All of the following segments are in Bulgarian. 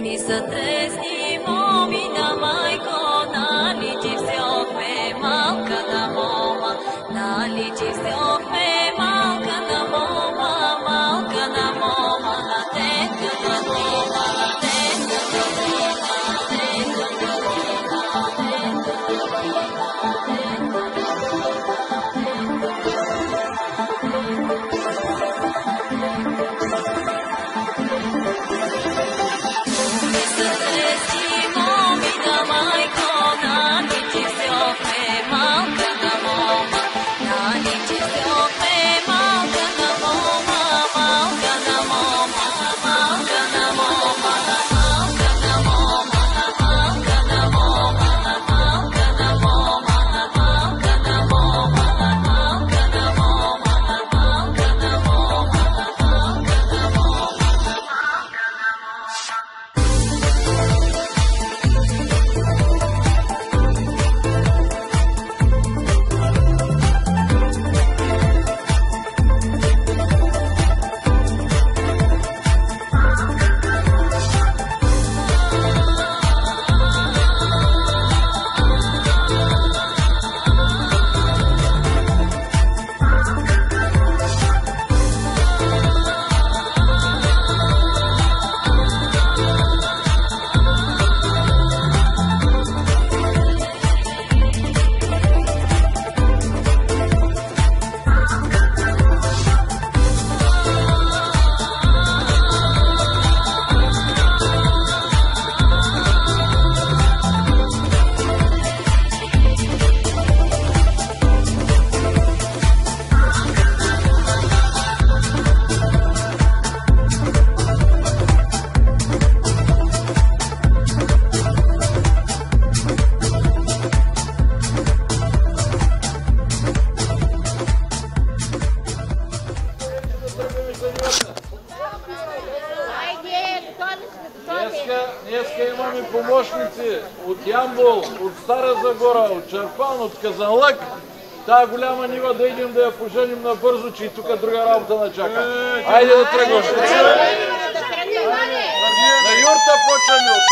Букли са тресни, Загора, от от Казанлък. Тая голяма нива да идем да я поженим набързо, че и тук друга работа на чака. Айде да тръгваме. На юрта почваме, оттам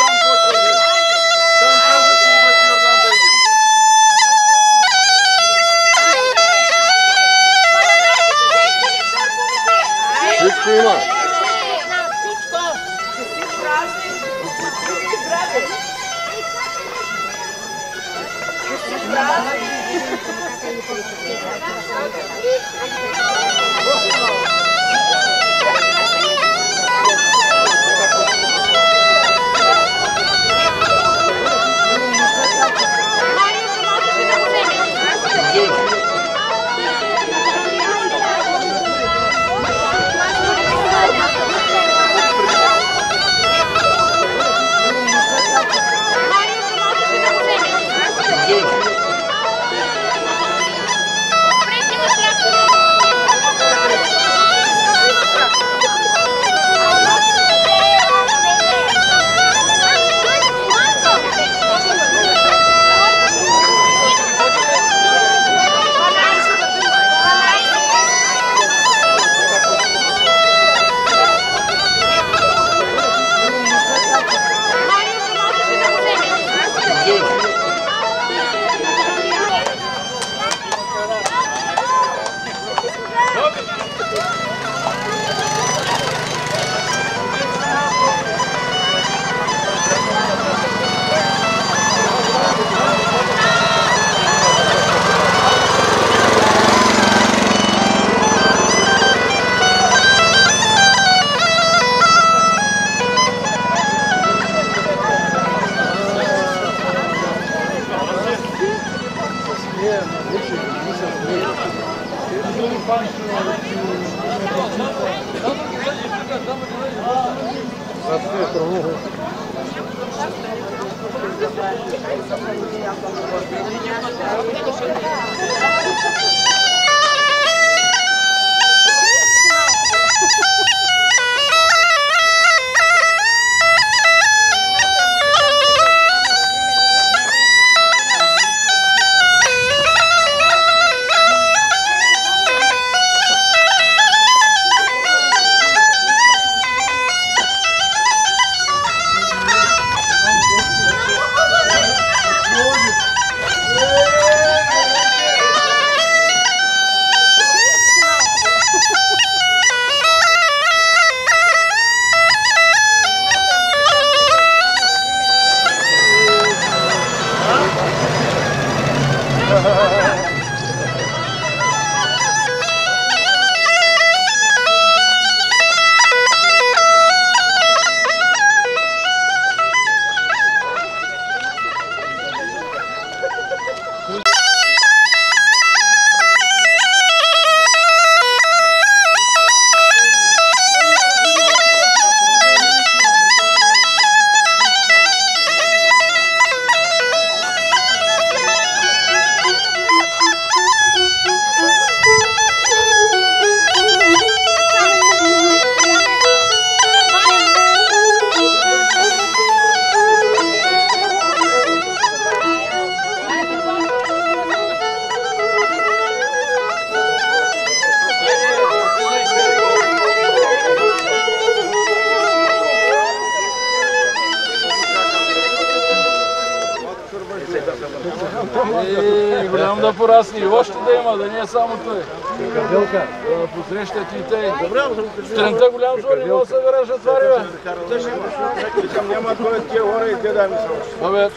само той. Каделка. Да посрещат и те. Сутринта голям зор не мога да събереш отвари, бе. Няма кой тия хора и те да ми се Абе,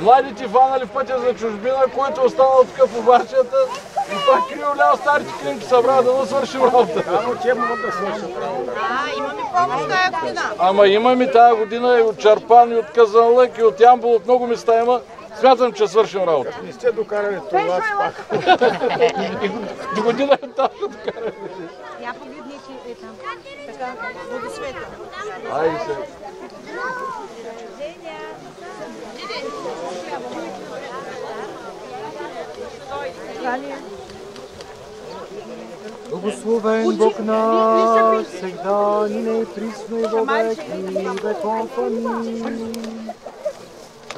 младите фанали в пътя за чужбина, който е останал тук в обарчията и пак криво ляво старите клинки събра да му свършим работа. Само те могат да свършат работа. А, имаме помощ тая година. Ама имаме тази година и от Чарпан, и от Казанлък, и от Ямбол, от много места има. Смятам, че свършим работа. Не сте докарали това пак. И до година е там ще докараме. Я погледните е там. Така, водосвета. Айде се. Благословен Бог наш, всегда нине и присно и во веки веков. Амин.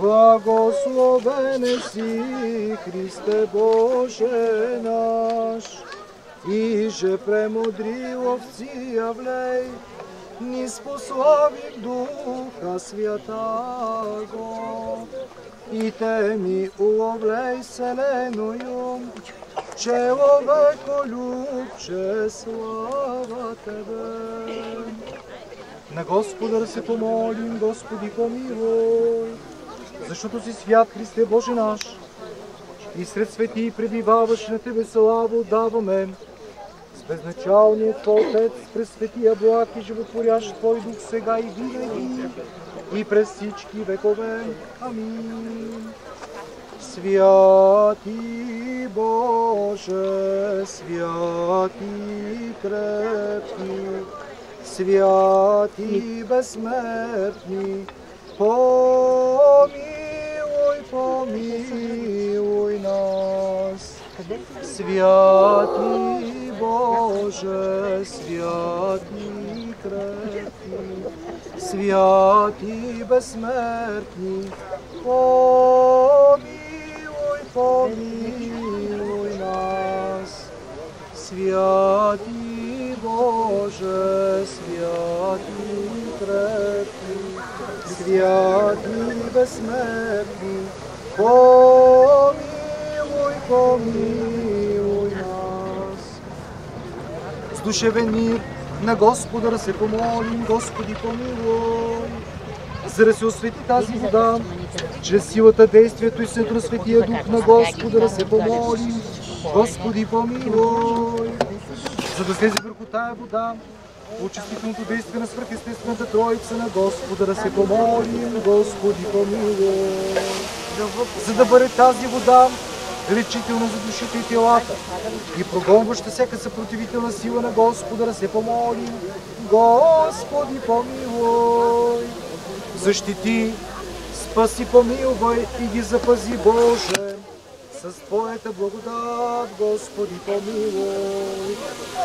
Благословен си, Христе Боже наш, и же премудри овци явлей, ни спослави Духа Святаго. И те ми уловлей селеною, Человеко любче, слава Тебе. На Господа да се помолим, Господи помилуй, защото си свят Христе Боже наш. и сред свети пребиваваш на Тебе слава отдаваме. С безначалният Твой Отец, през светия благ и животворящ Твой Дух сега и винаги и през всички векове. Амин. Святи Боже, святи крепки, святи безсмертни, помилуй, помилуй нас. Святи Боже, святи крепки, святи безсмертни, помилуй, помилуй нас. Святи Боже, святи крепки, святи безсмертни, помилуй, помилуй нас. С душевен на Господа да се помолим, Господи помилуй. За да се освети тази вода, чрез силата, действието и свето на Светия Дух на Господа да се помолим, Господи помилуй. За да слезе върху тая вода, очистителното действие на свръхестествената Троица на Господа да се помолим, Господи помилуй. За да бъде тази вода лечителна за душите и телата и прогонваща всяка съпротивителна сила на Господа да се помолим, Господи помилуй. Защити, спаси, помилвай и ги запази, Боже, с Твоята благодат, Господи, помилуй.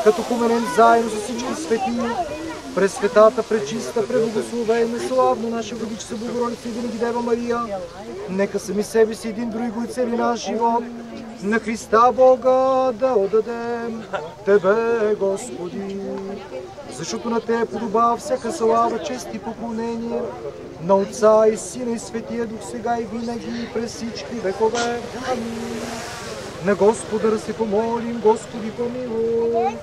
Като поменем заедно с всички свети, през светата, пречиста, преблагословена, славна наша Владичица Богородица и винаги Дева Мария, нека сами себе си един други го и цели наш живот, на Христа Бога да отдадем Тебе, Господи. Защото на Тебе подобава всяка слава, чест и поклонение, на Отца и Сина и Светия Дух сега и винаги и през всички векове. Амин. На Господа да се помолим, Господи помилуй.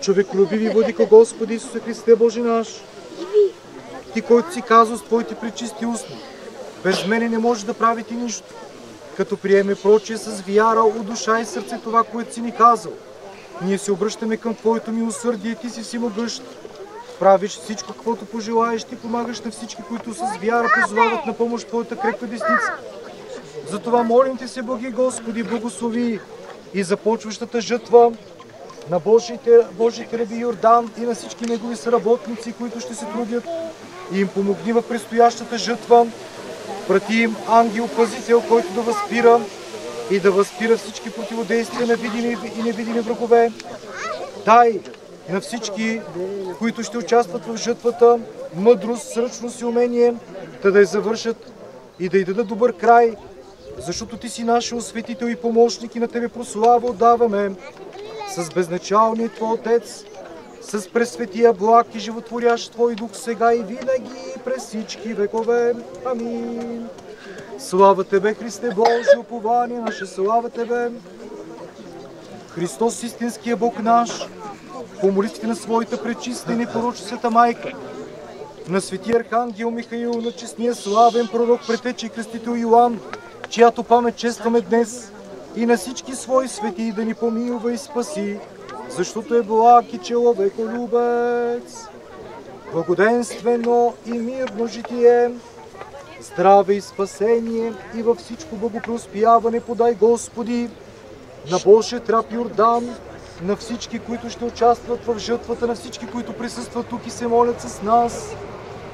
Човеколюбиви владико Господи Исусе Христе Боже наш, Ти, който си казал с Твоите пречисти устни, без мене не може да правите нищо, като приеме прочие с вяра от душа и сърце това, което си ни казал. Ние се обръщаме към Твоето милосърдие, Ти си всемогъщ. Правиш всичко, каквото пожелаеш, Ти помагаш на всички, които с вяра позовават на помощ Твоята крепка десница. Затова молим Те се, Боги Господи, благослови и започващата жътва на Божите, Божите раби Йордан и на всички негови съработници, които ще се трудят и им помогни в предстоящата жътва. Прати им ангел-пазител, който да възпира и да възпира всички противодействия на видими и невидими врагове. Дай на всички, които ще участват в жътвата, мъдрост, сръчност и умение, да да я завършат и да й дадат добър край, защото Ти си нашия осветител и помощник и на Тебе прослава отдаваме с безначалният Твой Отец, с пресветия благ и животворящ Твой Дух сега и винаги през всички векове. Амин. Слава Тебе, Христе Боже, упование наше, слава Тебе. Христос, истинския Бог наш, по молитвите на своята пречиста и непорочна майка, на светия архангел Михаил, на честния славен пророк, претече и кръстител Йоанн, чиято памет честваме днес, и на всички свои свети да ни помилва и спаси, защото е благ и човеколюбец. Благоденствено и мирно житие, здраве и спасение и във всичко благопреуспяване подай Господи, на Божия трап Йордан, на всички, които ще участват в жътвата, на всички, които присъстват тук и се молят с нас,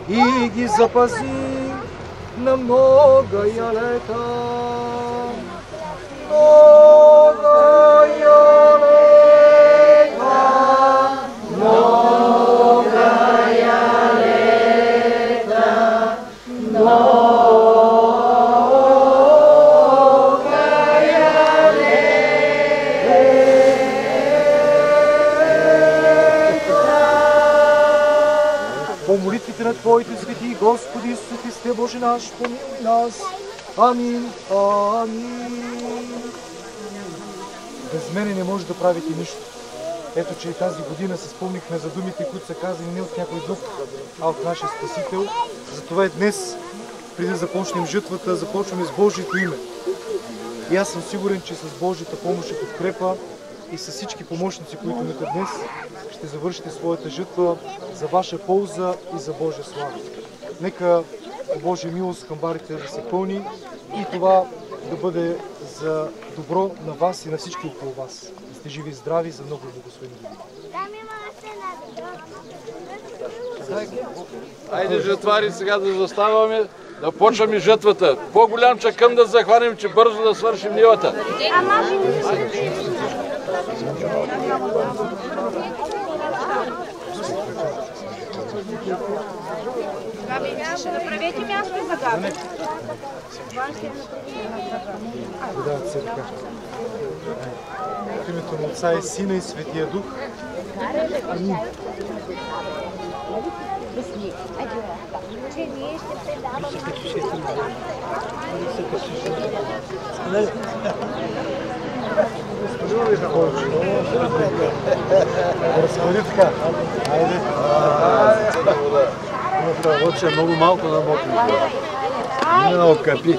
и ги запази на много ялета. Много Твоите свети, Господи Исус Христе Боже наш, помилуй нас. Амин. Амин. Без мене не може да правите нищо. Ето, че и тази година се спомнихме за думите, които са казани не от някой друг, а от нашия Спасител. Затова и днес, преди да започнем жътвата, започваме с Божието име. И аз съм сигурен, че с Божията помощ и подкрепа и с всички помощници, които имате днес, ще завършите своята жътва за ваша полза и за Божия слава. Нека Божия милост камбарите да се пълни и това да бъде за добро на вас и на всички около вас. Да сте живи и здрави за много благословени години. Айде, жетвари, сега да заставаме, да почваме жътвата. По-голям чакъм да захванем, че бързо да свършим нивата. Направете място за Габи. Да, църква. В името на Отца и Сина и Светия Дух. Амин. Разходи така. Айде. Лъче много малко на мокри. Не на окъпи.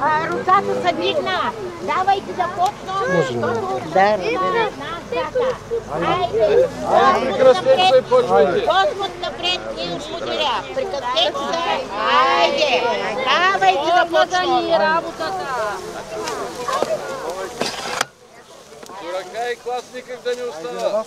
А, Ръцата са дигна. Давайте да почнем. Може. Да, да. Айде. Айде, прекръстете се и почвайте. Господ напред ни учителя. Прекъснете се. Айде. Давайте да почнем. работата. До ръка и клас никак да не остава.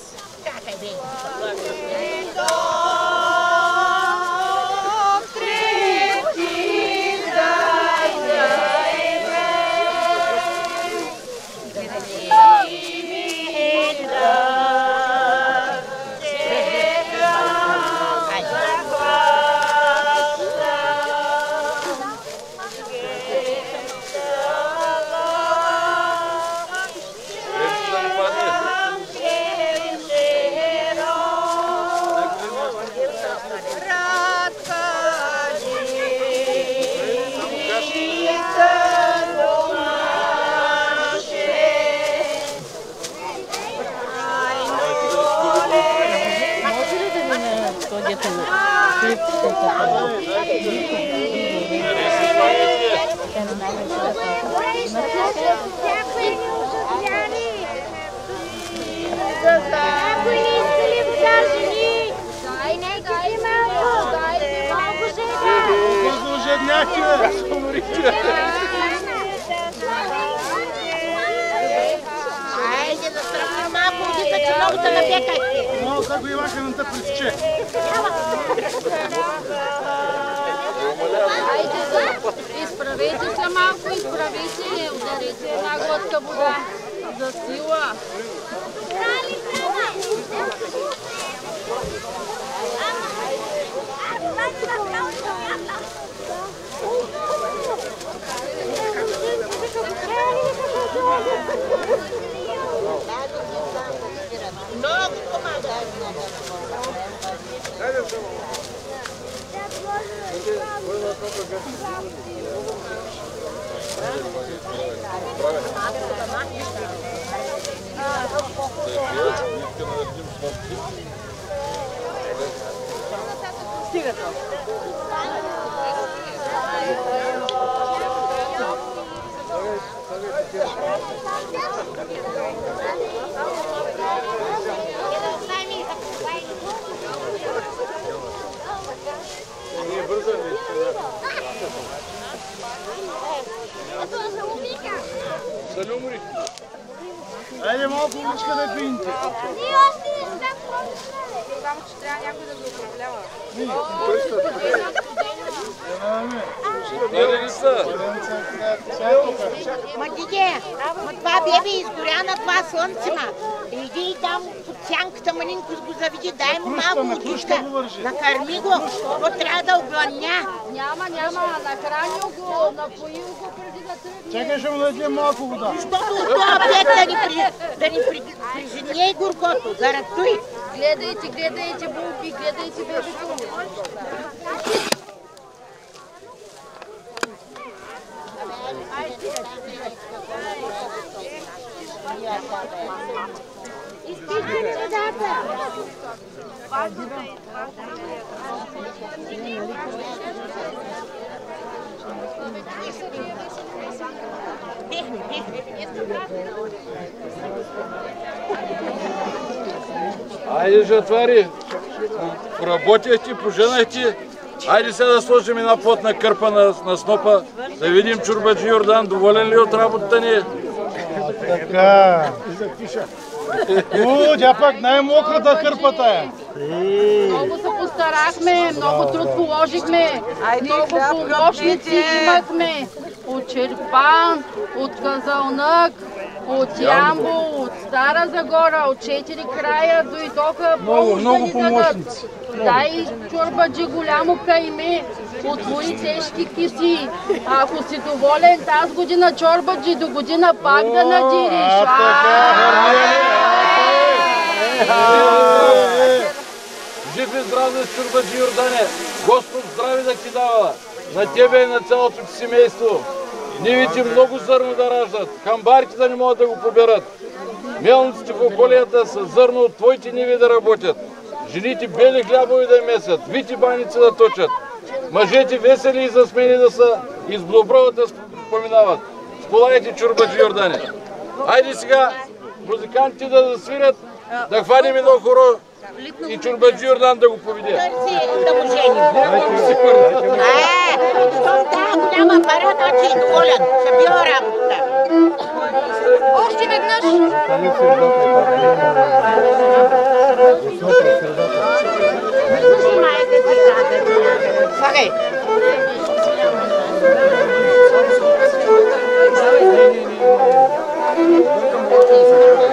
Жена. Айде да стръпне малко водица, че много да напекате. Много как го имаха на те пресече. Изправете се малко, изправете, ударете една глътка вода за сила. Stiga to. Много помага. Салюмри. Айде малко уличка да пиете. Само, че трябва някой да го управлява. Нали ли са? Ма диде, ма това бебе изгоря на това слънце, ма. Иди там под сянката манинко го заведи, дай му малко водичка. Накърми го, то трябва да оглъня. Няма, няма, нахранил го, напоил го преди да тръгне. Чакай, ще му дадем малко вода. Защото от това пет да ни, при, да ни при, прижение горкото, заради той. Гледайте, гледайте, булки, гледайте бебето. Изпичай водата. Е, Айде, жатвари, поработихте, поженахте. Айде сега да сложим една плотна кърпа на, на снопа, да видим чурбаджи Йордан, доволен ли е от работата ни? Така. У, тя пак най-мократа кърпата е. Много се постарахме, много труд положихме, много помощници имахме. От Черпан, от Казалнък, от Ямбол, от Стара Загора, от четири края дойдоха Много, много помощ да ни помощници. дадат. Дай чорбаджи голямо кайме, от твои тежки киси. Ако си доволен тази година чорбаджи, до година пак да надириш. Жив и здрав да си, чурбаджи Йордане! Господ здрави да ти дава! На тебе и на цялото ти семейство! Нивите много зърно да раждат, хамбарите да не могат да го поберат. Мелниците в околията с зърно от твоите ниви да работят. Жените бели хлябови да месят, вити баници да точат. Мъжете весели и засмени да са, и с да споминават. Сполайте чурбаджи Йордане! Айде сега музикантите да засвирят, да хванем едно хоро и чурбаджи Йордан да го поведе. Търси да му женим. Е, щом тая голяма пара, значи е доволен. Ще била работа. Още веднъж. Майка ти даде. Слагай. Літало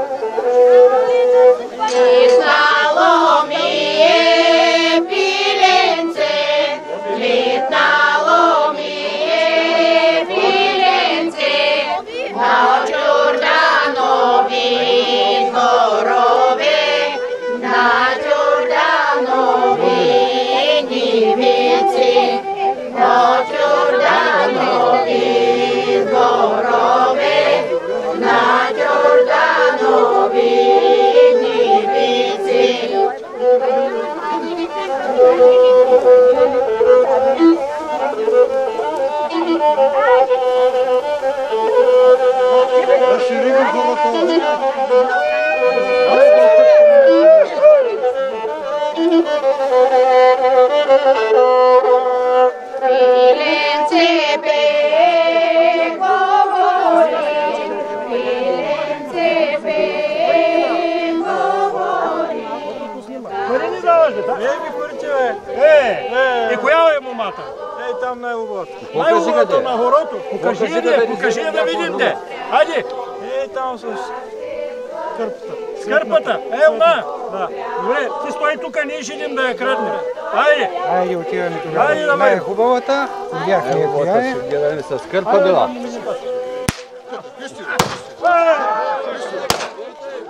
там най-лобото. Най-лобото на горото. Покажи я, де, покажи я да видим, де. Хайде. Ей, там с кърпата. С кърпата? Е, она. Да. Добре, ти стой тук, ние ще идем да я краднем. Хайде. Айде отиваме тогава. Айде, давай. Най-хубавата, видяхме я коя е. Гледали с кърпа била.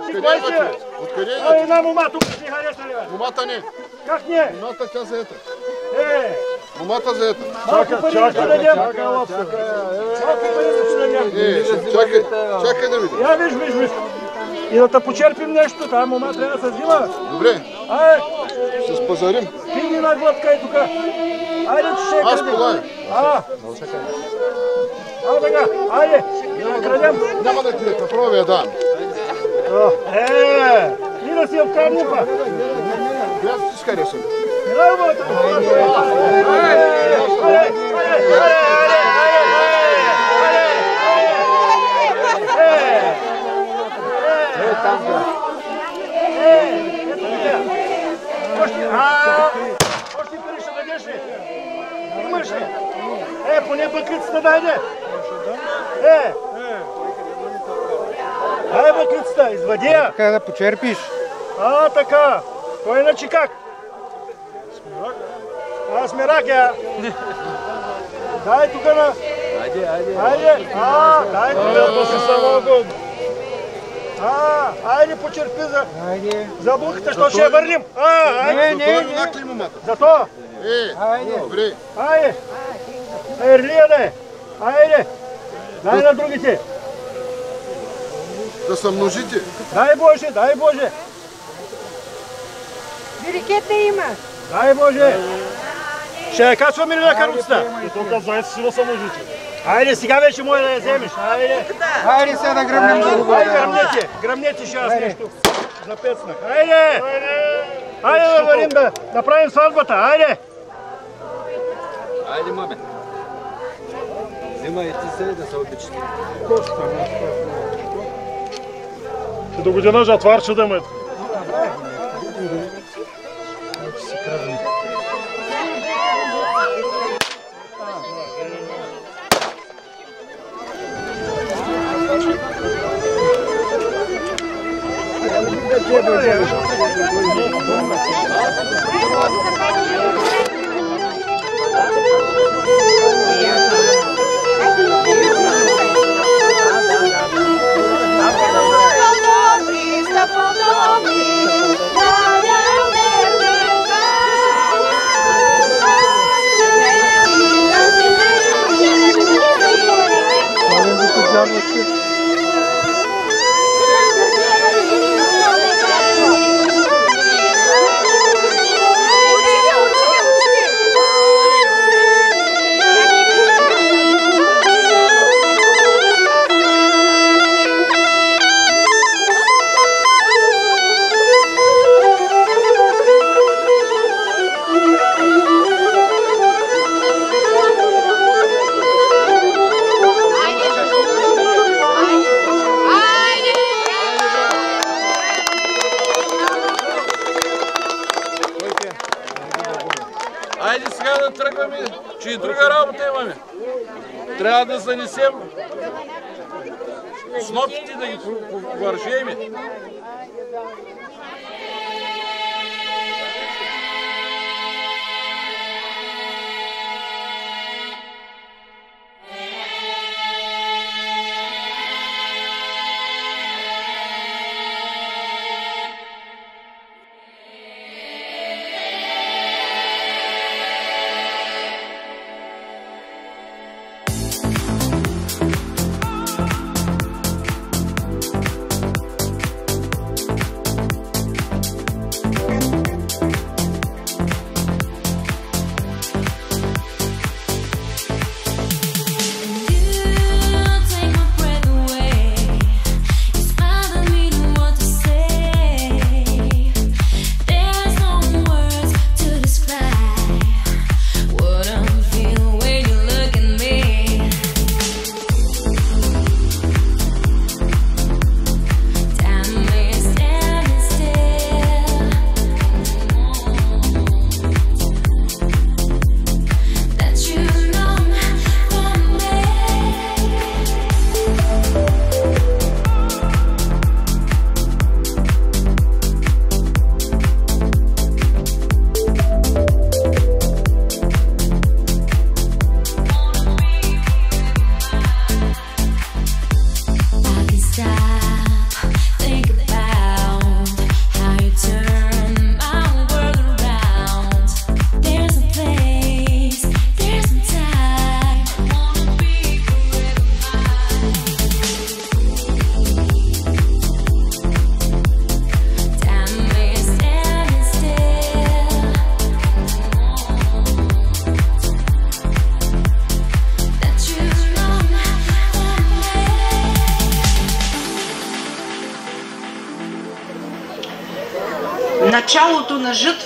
Ти кой си, бе? Откъде Ай, е? една мома тук си хареса ли, бе? Момата не. Как не? Момата тя заета. Е, Момата заета. малко пари да ти дадем. Малко пари да дадем. Е, ще- чакай, чакай да видим. Я виж, виж, виж. И да те почерпим нещо, тази мома трябва да се взима. Добре, Ай, ще спазарим. пиги една глътка и тук. Айде, че ще Аз крадем. полай. А, а така, айде, да крадем. Няма да ти е, направо я дам. Е, и да си откраднем па. Коя ти си хареса? Е, поне бъклицата дайде. Е. А, така. Той иначе как? Смирак? А, смирак я. Дай тук на... Айде, айде. Айде. А, дай тук. Да си самогон. А, айде почерпи за, Айде. за булката, що ще я върнем. А, айде. Не, не, не. Зато. Е, Айде. добре. Айде. Ерлия да е. Айде. Дай на другите. Да се множите. Дай Боже, дай Боже. Брикета има. Дай Боже. Ще я качваме ли на каруцата? И тук зайци си да са мъжите. Айде, сега вече може да я вземеш. Айде. Хайде сега да гръмнем за Айде, гръмнете. Гръмнете ще аз нещо. Запецнах. Айде. Айде да вървим да направим сватбата. Айде. Айде, маме. Взимай ти се да се обичате. До година жатвар ще да ме. Айде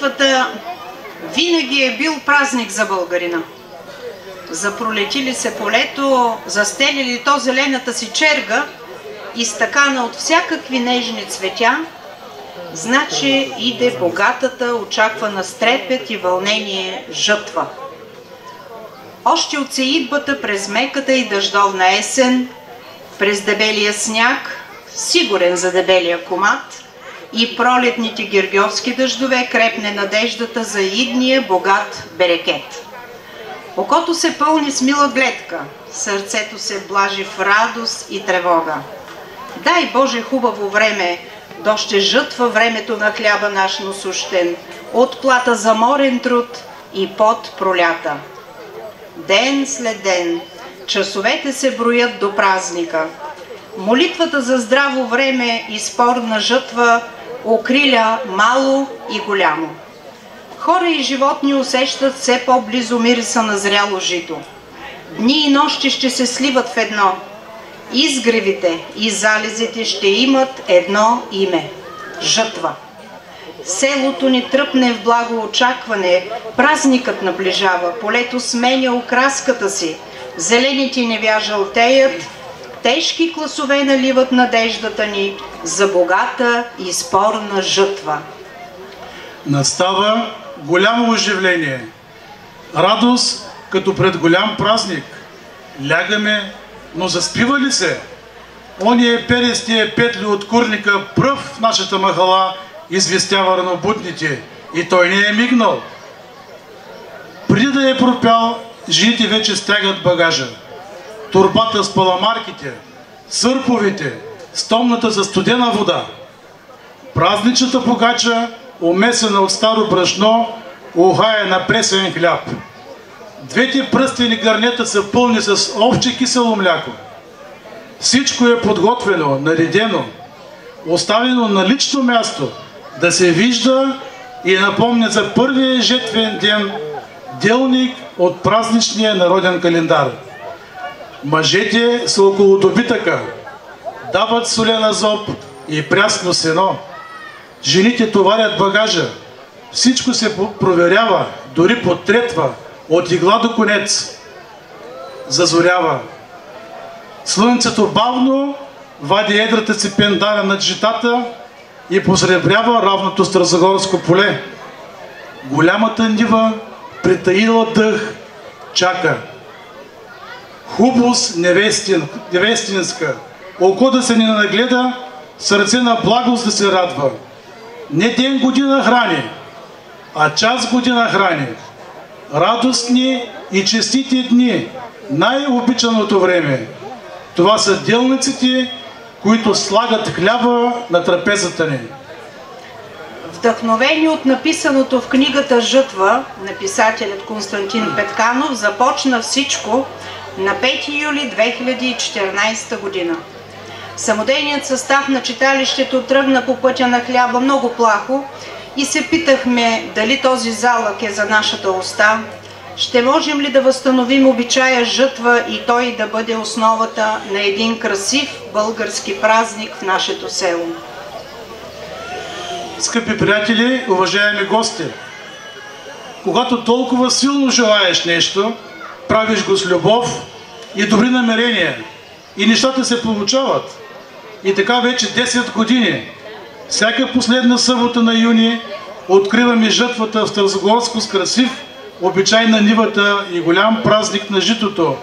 на жътвата винаги е бил празник за българина. Запролетили се полето, застелили то зелената си черга, изтъкана от всякакви нежни цветя, значи иде богатата, очаквана с и вълнение жътва. Още от сеидбата през меката и дъждовна есен, през дебелия сняг, сигурен за дебелия комат, и пролетните гергьовски дъждове крепне надеждата за идния богат берекет. Окото се пълни с мила гледка, сърцето се блажи в радост и тревога. Дай Боже хубаво време, до ще жътва времето на хляба наш насущен, от плата за морен труд и под пролята. Ден след ден, часовете се броят до празника. Молитвата за здраво време и спорна жътва окриля мало и голямо. Хора и животни усещат все по-близо мириса на зряло жито. Дни и нощи ще се сливат в едно. Изгревите и залезите ще имат едно име – жътва. Селото ни тръпне в благо очакване, празникът наближава, полето сменя окраската си, зелените невя жълтеят, тежки класове наливат надеждата ни за богата и спорна жътва. Настава голямо оживление, радост като пред голям празник. Лягаме, но заспива ли се? Ония перестия петли от курника пръв в нашата махала известява ранобудните и той не е мигнал. Преди да е пропял, жените вече стягат багажа. Турбата с паламарките, сърповите, стомната за студена вода. Празничната погача, умесена от старо брашно, ухая на пресен хляб. Двете пръстени гарнета са пълни с овче кисело мляко. Всичко е подготвено, наредено, оставено на лично място, да се вижда и напомня за първия жетвен ден, делник от празничния народен календар. Мъжете са около добитъка, дават солена зоб и прясно сено. Жените товарят багажа, всичко се проверява, дори потретва, от игла до конец. Зазорява. Слънцето бавно вади едрата си пендара над житата и посребрява равното Стразагорско поле. Голямата нива, притаила дъх, чака. Хубост невестин, невестинска, око да се не нагледа, сърце на благост да се радва. Не ден година храни, а час година храни. Радостни и честити дни, най-обичаното време. Това са делниците, които слагат хляба на трапезата ни. Вдъхновени от написаното в книгата Жътва на писателят Константин Петканов започна всичко на 5 юли 2014 година. Самодейният състав на читалището тръгна по пътя на хляба много плахо и се питахме дали този залък е за нашата уста, ще можем ли да възстановим обичая жътва и той да бъде основата на един красив български празник в нашето село? Скъпи приятели, уважаеми гости, когато толкова силно желаеш нещо, правиш го с любов и добри намерения и нещата се получават. И така вече 10 години, всяка последна събота на юни, откриваме жътвата в Старозагорско с красив обичай на нивата и голям празник на житото,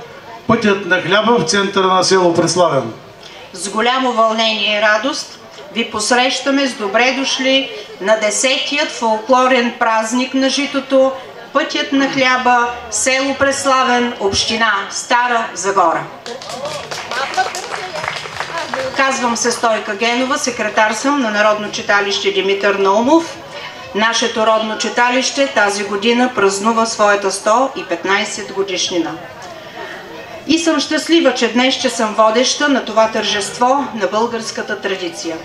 пътят на хляба в центъра на село Преславен. С голямо вълнение и радост ви посрещаме с добре дошли на десетият фолклорен празник на житото, пътят на хляба, село Преславен, община Стара Загора. Казвам се Стойка Генова, секретар съм на Народно читалище Димитър Наумов. Нашето родно читалище тази година празнува своята 115 годишнина. И съм щастлива, че днес ще съм водеща на това тържество на българската традиция.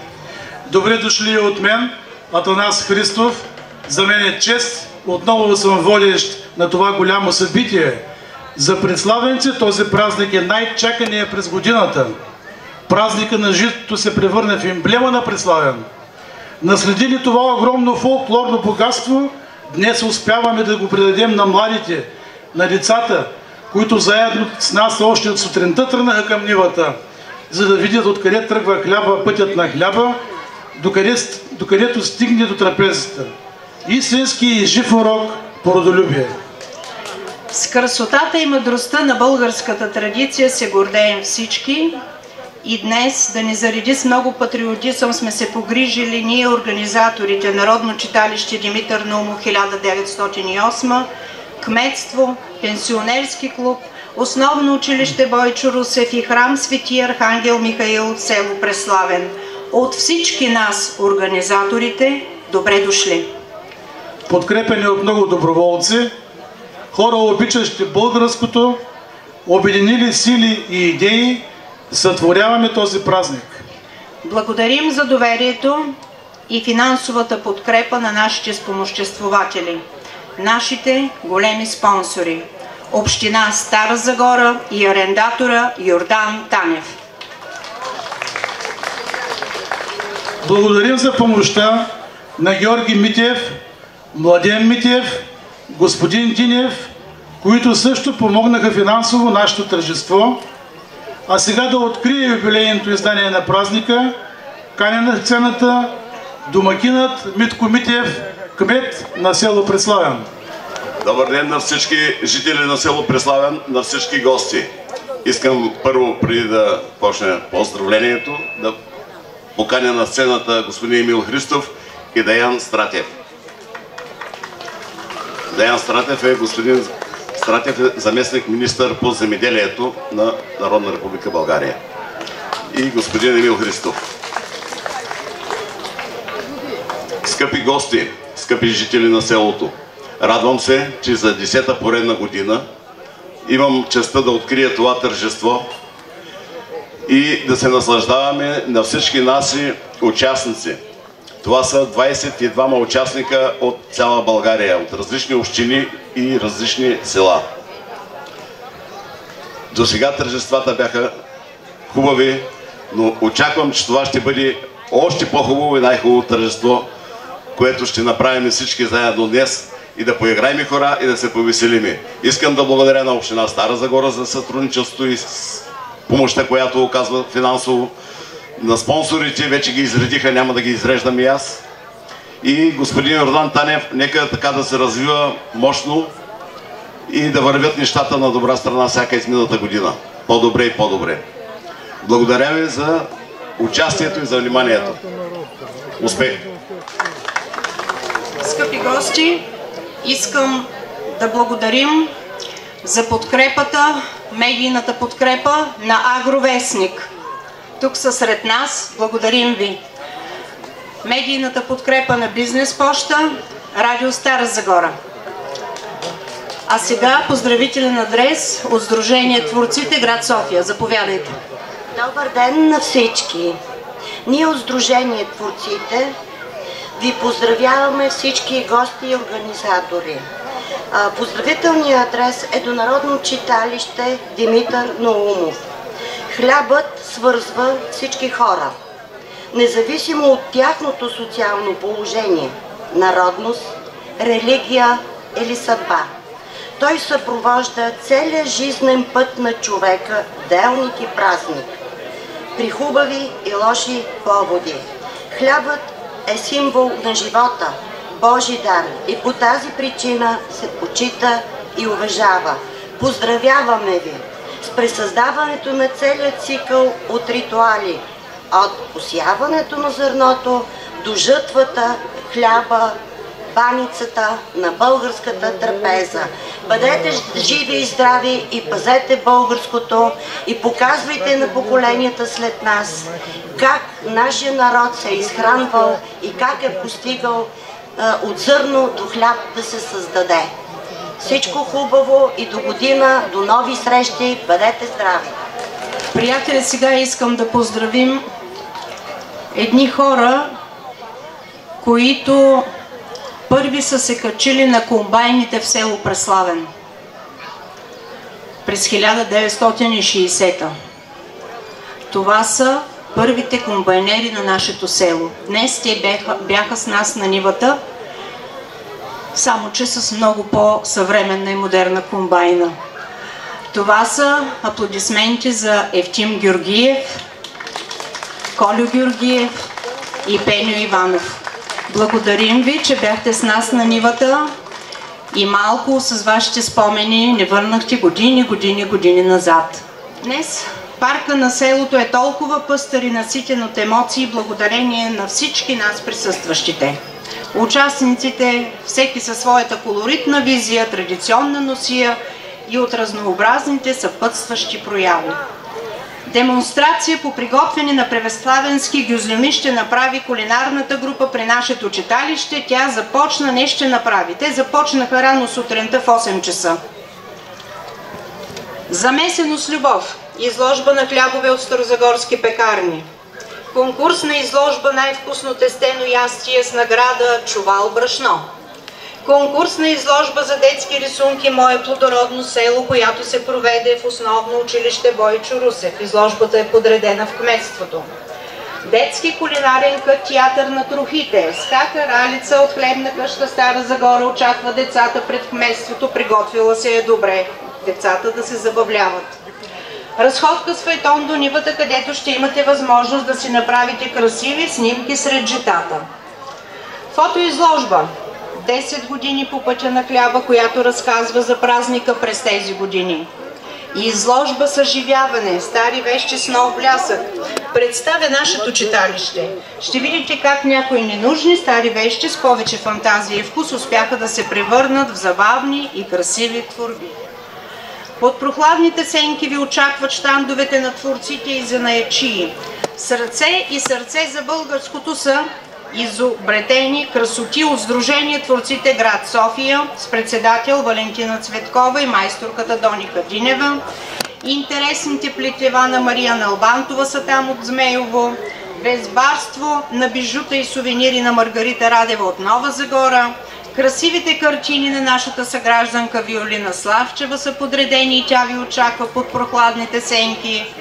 Добре дошли от мен, Атанас Христов. За мен е чест отново съм водещ на това голямо събитие. За преславенци този празник е най-чакания през годината. Празника на житото се превърне в емблема на преславен. Наследили това огромно фолклорно богатство, днес успяваме да го предадем на младите, на децата, които заедно с нас още от сутринта тръгнаха към нивата, за да видят откъде тръгва хляба, пътят на хляба, докъде, докъдето стигне до трапезата. Истински и жив урок по родолюбие. С красотата и мъдростта на българската традиция се гордеем всички, и днес да ни зареди с много патриотизъм сме се погрижили ние, организаторите Народно читалище Димитър Наумо 1908, кметство, пенсионерски клуб, основно училище Бойчо Русев и храм Свети Архангел Михаил, село Преславен. От всички нас, организаторите, добре дошли! Подкрепени от много доброволци, хора обичащи българското, обединили сили и идеи, сътворяваме този празник. Благодарим за доверието и финансовата подкрепа на нашите спомоществователи. нашите големи спонсори – Община Стара Загора и арендатора Йордан Танев. Благодарим за помощта на Георги Митев, Младен Митев, господин Тинев, които също помогнаха финансово нашето тържество. А сега да открие юбилейното издание на празника, каня на сцената домакинът Митко Митев, кмет на село Преславен. Добър ден на всички жители на село Преславен, на всички гости. Искам първо, преди да почне поздравлението, да поканя на сцената господин Емил Христов и Даян Стратев. Даян Стратев е господин Стратев е заместник министър по земеделието на Народна република България. И господин Емил Христов. Скъпи гости, скъпи жители на селото, радвам се, че за десета поредна година имам честа да открия това тържество и да се наслаждаваме на всички наши участници. Това са 22 участника от цяла България, от различни общини и различни села. До сега тържествата бяха хубави, но очаквам, че това ще бъде още по-хубаво и най-хубаво тържество, което ще направим всички заедно днес и да поиграем хора и да се повеселиме. Искам да благодаря на Община Стара Загора за сътрудничество и помощта, която оказва финансово. На спонсорите вече ги изредиха, няма да ги изреждам и аз. И господин Йордан Танев, нека така да се развива мощно и да вървят нещата на добра страна всяка измината година. По-добре и по-добре. Благодаря ви за участието и за вниманието. Успех! Скъпи гости, искам да благодарим за подкрепата, медийната подкрепа на Агровестник. Тук са сред нас. Благодарим ви. Медийната подкрепа на Бизнес Поща, Радио Стара Загора. А сега поздравителен адрес от Сдружение Творците, град София. Заповядайте. Добър ден на всички! Ние от Сдружение Творците ви поздравяваме всички гости и организатори. Поздравителният адрес е до Народно читалище Димитър Наумов. Хлябът свързва всички хора, независимо от тяхното социално положение, народност, религия или съдба. Той съпровожда целия жизнен път на човека, делник и празник, при хубави и лоши поводи. Хлябът е символ на живота, Божи дар и по тази причина се почита и уважава. Поздравяваме ви с пресъздаването на целият цикъл от ритуали, от посяването на зърното до жътвата, хляба, баницата на българската трапеза. Бъдете живи и здрави и пазете българското и показвайте на поколенията след нас как нашия народ се е изхранвал и как е постигал от зърно до хляб да се създаде. Всичко хубаво и до година, до нови срещи, бъдете здрави! Приятели, сега искам да поздравим едни хора, които първи са се качили на комбайните в село Преславен през 1960 -та. Това са първите комбайнери на нашето село. Днес те бяха, бяха с нас на нивата, само че с много по-съвременна и модерна комбайна. Това са аплодисменти за Евтим Георгиев, Колю Георгиев и Пеню Иванов. Благодарим ви, че бяхте с нас на нивата и малко с вашите спомени не върнахте години, години, години назад. Днес парка на селото е толкова пъстър и наситен от емоции благодарение на всички нас присъстващите. Участниците, всеки със своята колоритна визия, традиционна носия и от разнообразните съпътстващи прояви. Демонстрация по приготвяне на превеславенски гюзлеми ще направи кулинарната група при нашето читалище. Тя започна, не ще направи. Те започнаха рано сутринта в 8 часа. Замесено с любов. Изложба на хлябове от старозагорски пекарни. Конкурс на изложба най-вкусно тестено ястие с награда Чувал брашно. конкурсна изложба за детски рисунки Мое плодородно село, която се проведе в основно училище Бойчо Русев. Изложбата е подредена в кметството. Детски кулинарен кът театър на трохите. Скака Ралица от хлебна къща Стара Загора очаква децата пред кметството. Приготвила се е добре. Децата да се забавляват. Разходка с файтон до нивата, където ще имате възможност да си направите красиви снимки сред житата. Фотоизложба. 10 години по пътя на хляба, която разказва за празника през тези години. Изложба съживяване, стари вещи с нов блясък. Представя нашето читалище. Ще видите как някои ненужни стари вещи с повече фантазия и вкус успяха да се превърнат в забавни и красиви творби. Под прохладните сенки ви очакват щандовете на творците и занаячии. Сърце и сърце за българското са изобретени красоти от Сдружение Творците град София с председател Валентина Цветкова и майсторката Доника Динева. Интересните плетева на Мария Налбантова са там от Змеево. Безбарство на бижута и сувенири на Маргарита Радева от Нова Загора. Красивите картини на нашата съгражданка Виолина Славчева са подредени и тя ви очаква под прохладните сенки.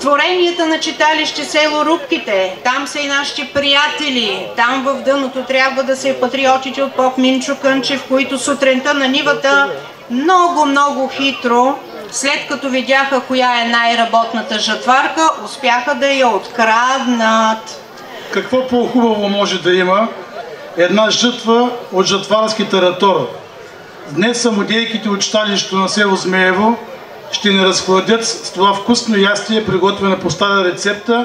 Творенията на читалище село Рубките, там са и нашите приятели, там в дъното трябва да са и патриотите от поп Минчо Кънчев, които сутринта на нивата много, много хитро, след като видяха коя е най-работната жатварка, успяха да я откраднат. Какво по-хубаво може да има една жътва от жатварски таратор? Днес самодейките от читалището на село Змеево ще ни разхладят с това вкусно ястие, приготвена по стара рецепта,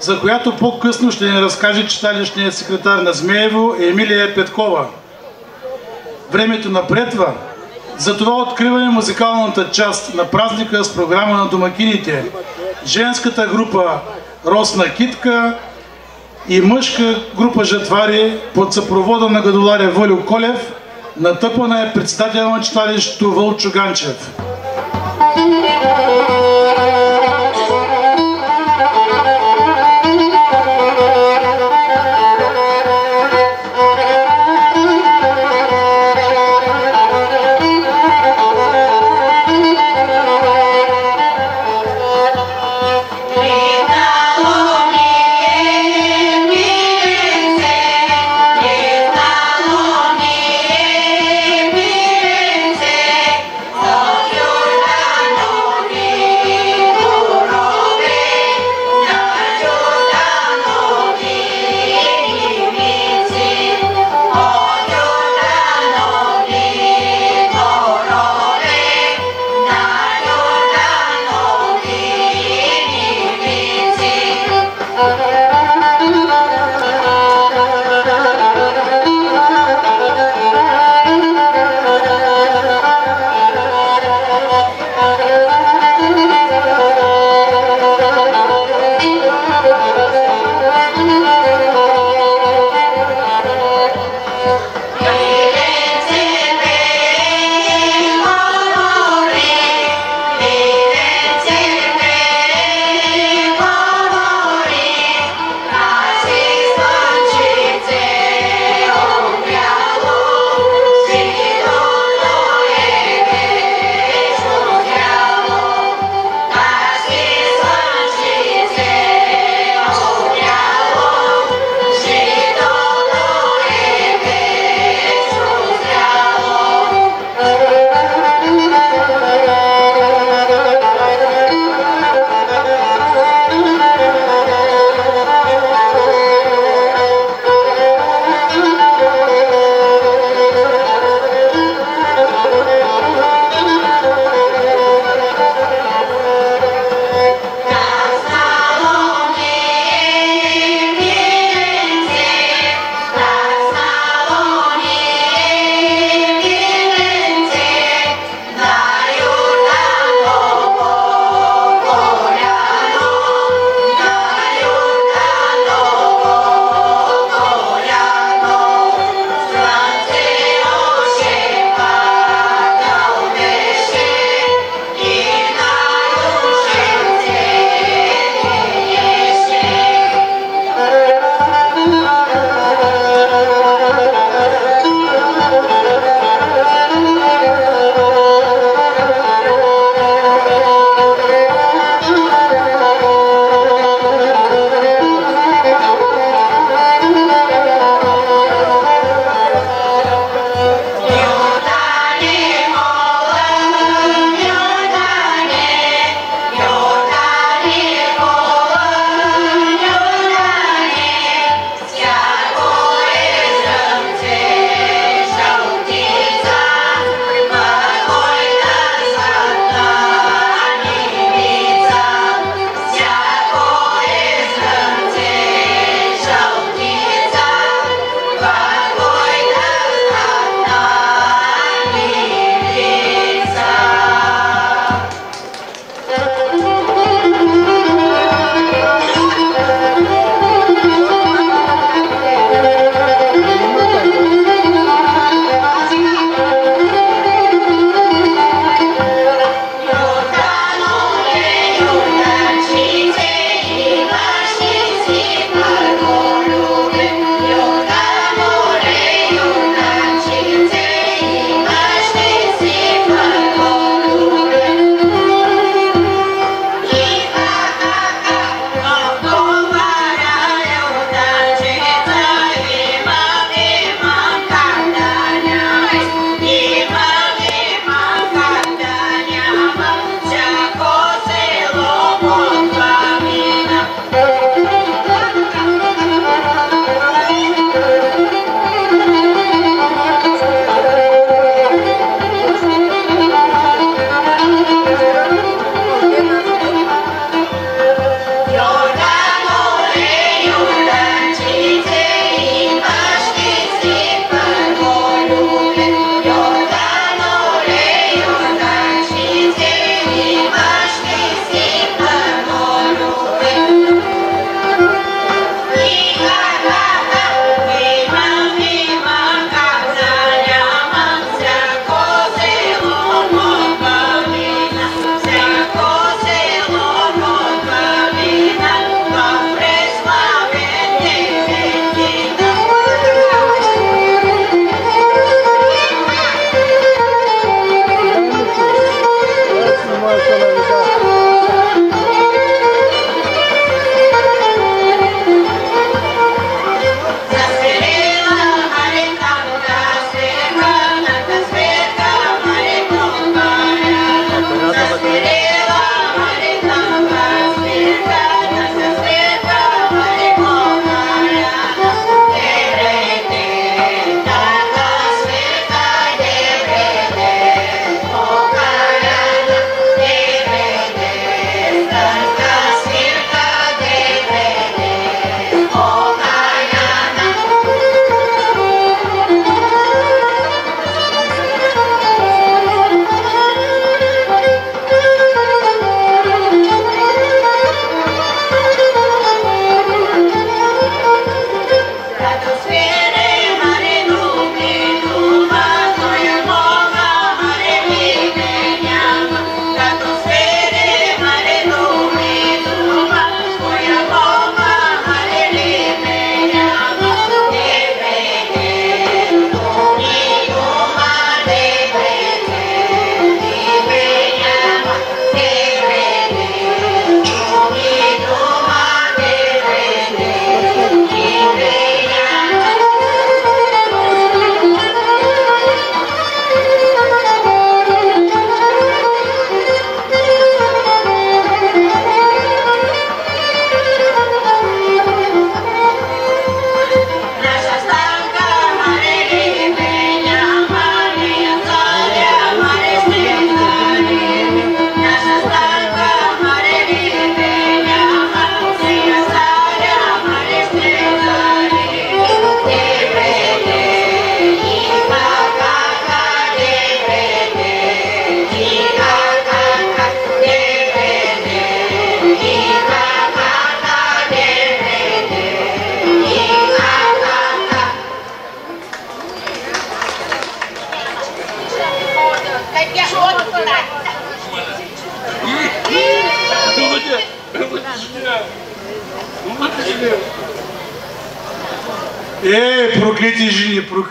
за която по-късно ще ни разкаже читалищният секретар на Змеево Емилия Петкова. Времето напредва, затова откриваме музикалната част на празника с програма на домакините. Женската група Росна Китка и мъжка група жатвари под съпровода на гадоларя Вълю Колев натъпана е председател на читалището Вълчо Ганчев. Thank.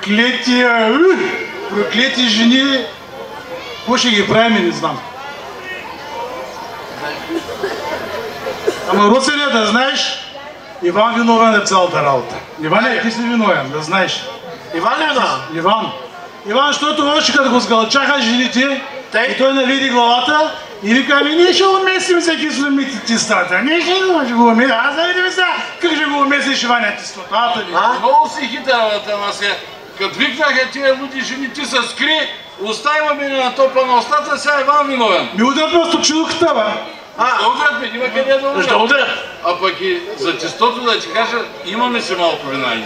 Жени, проклети, жени. Какво ще ги правим, не знам. Ама Руселя, да знаеш, Иван виновен е цялата работа. Иван е, ти си виновен, да знаеш. Иван ли е да? Иван. Иван, защото още като го сгълчаха жените, и той навиди главата и вика, ами ние ще уместим за кисломитите стата. Ние ще го уместим. Аз да видим сега как ще го уместиш Иваня ти статата ли? Много си хитър, Атанасе. Като викнаха тия луди жени, ти се скри, оставила ми на топа на устата, сега Иван виновен. Ми удрят просто чудохта, бе. А, удрят ме, има къде да удрят. Ще удрят. А пък и за чистото да ти кажа, имаме си малко вина и.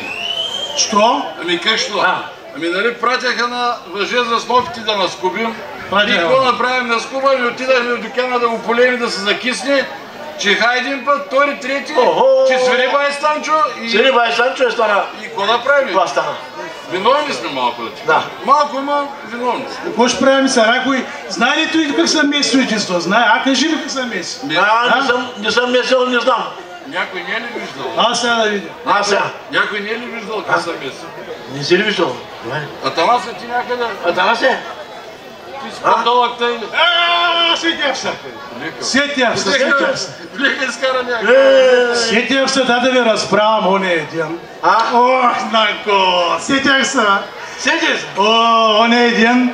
Що? Ами как що? Ами нали пратяха на въже за снопите да наскубим. И какво направим? Наскубаме, отидахме в дюкана да го полеем да се закисне. Чиха един път, втори, трети, че свири бай Станчо и... Свири бай Станчо и стана. И какво да правим? Това стана. Виновни сме малко да ти Да. Малко, ама виновни сме. Какво ще правим сега? Някой знае ли той как се меси строителство? Знае. А кажи ми как се меси. А, не съм, не съм месил, не знам. Някой не е ли виждал? Аз сега да видя. Аз сега. Някой не е ли виждал как се меси? Не си ли виждал? Атанасе ти някъде? Атанасе? Ти си по-дълъг тъй. А, сетях се. Сетях се, сетях се. Влека изкара Е. някъде. Сетях се да да ви разправям оне ден. А? Ох, Нанко, сетях се. Сетих се. О, оне ден.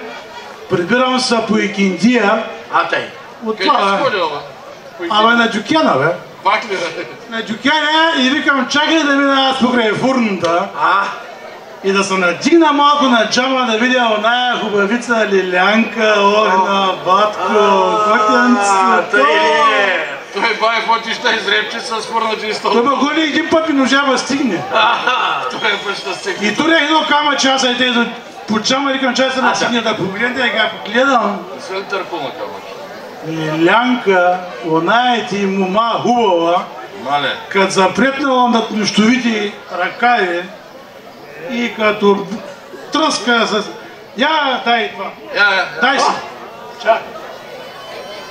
Прибирам се по Икиндия. А, тъй. От това? Абе, на Дюкена, бе. Пак ли? На Дюкена и викам, чакай да мина аз покрай фурната. А? И да се надигна малко на джама да видя оная хубавица Лилянка, ох на батко, ли? Той бай фотища изрепче с фурнати и стол. Той ме гони един път и ножа ме стигне. Той е път ще стигне. И тук едно кама часа и те до по чама викам часа ме стигне да погледна и погледам. Не съм търпил на камък. Лилянка, оная ти мума хубава, Мале. като запретнала над нощовите ръкави и като тръска с... Я, дай това. Дай си. Чакай.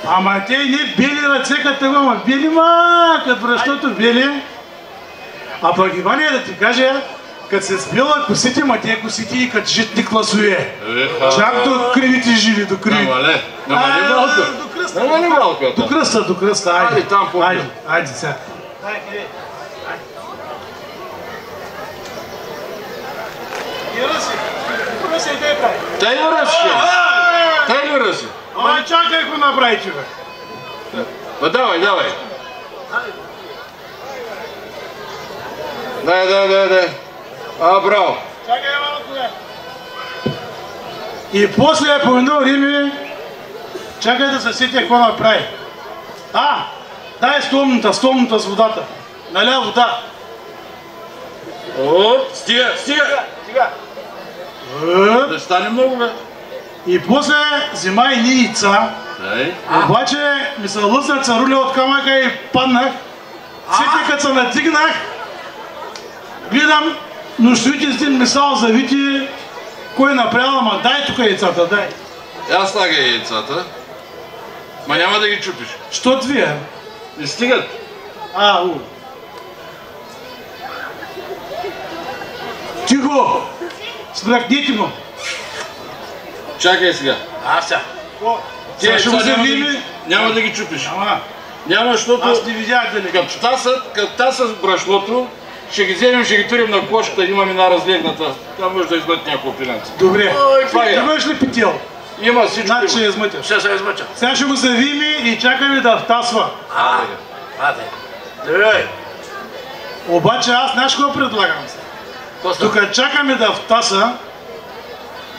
Ама те не бели ръце като това, ама бели ма, като брашното бели. А пък Иване да ти кажа, като се сбила косите, ма те косите и като житни класове. Еха. Чак до кривите жили, до кривите. Намале. Намали малко. Намали малко. До кръста, до кръста, айде. Айде, там Айде, айде сега. Дай прави. Ръси? Тай ли ръси? Ама чакай го направи, човек. Ба давай, давай. Дай, дай, дай, дай. А, браво. Чакай малко, бе. И после по едно време, чакай да се сетя какво направи. А, дай стомната, стомната с водата. Наля вода. О, стига, стига. Стига. Да стане много, бе. И после взема и яйца. Обаче ми се лъсна царуля от камъка и паднах. Сетя като се надигнах, гледам нощовите с един мисъл завити, кой е направил, ама дай тук яйцата, дай. Аз слагай яйцата. Ма няма да ги чупиш. Що вие? Не стигат. А, у. Тихо! Смръкните му! Чакай сега. А, сега. Ти Сега ще да завиме. ги- няма да ги чупиш. Ама, Няма, защото... аз не видях дали. Като тасат, като тасат брашното, ще ги вземем, ще ги турим на кошката, имам една разлегната. Там може да измътят няколко пиленца. Добре. Това е. Имаш ли пител? Има всичко. Значи ще измътя. Ще се измъча. Сега ще го завиме и чакаме да втасва. А, а, тъй. Давай. Обаче аз знаеш какво предлагам сега? Тук чакаме да втаса,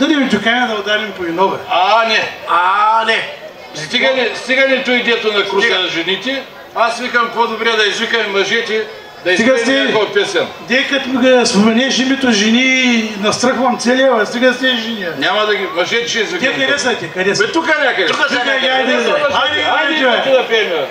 да ни чукаме да ударим по инове. А, не. А, не. Стига ли, стига ли той дето на круса на жените? Аз викам по-добре да извикаме мъжете, да изпеем сте- някаква песен. Дей като ми го споменеш името жени, настръхвам целия, стига с тези жени. Няма да ги... Мъжете ще Те извикаме. къде са ти? Къде са? Бе, тук някъде. Тук са някъде. айде, айде, айде, айде, Айде, бе. айде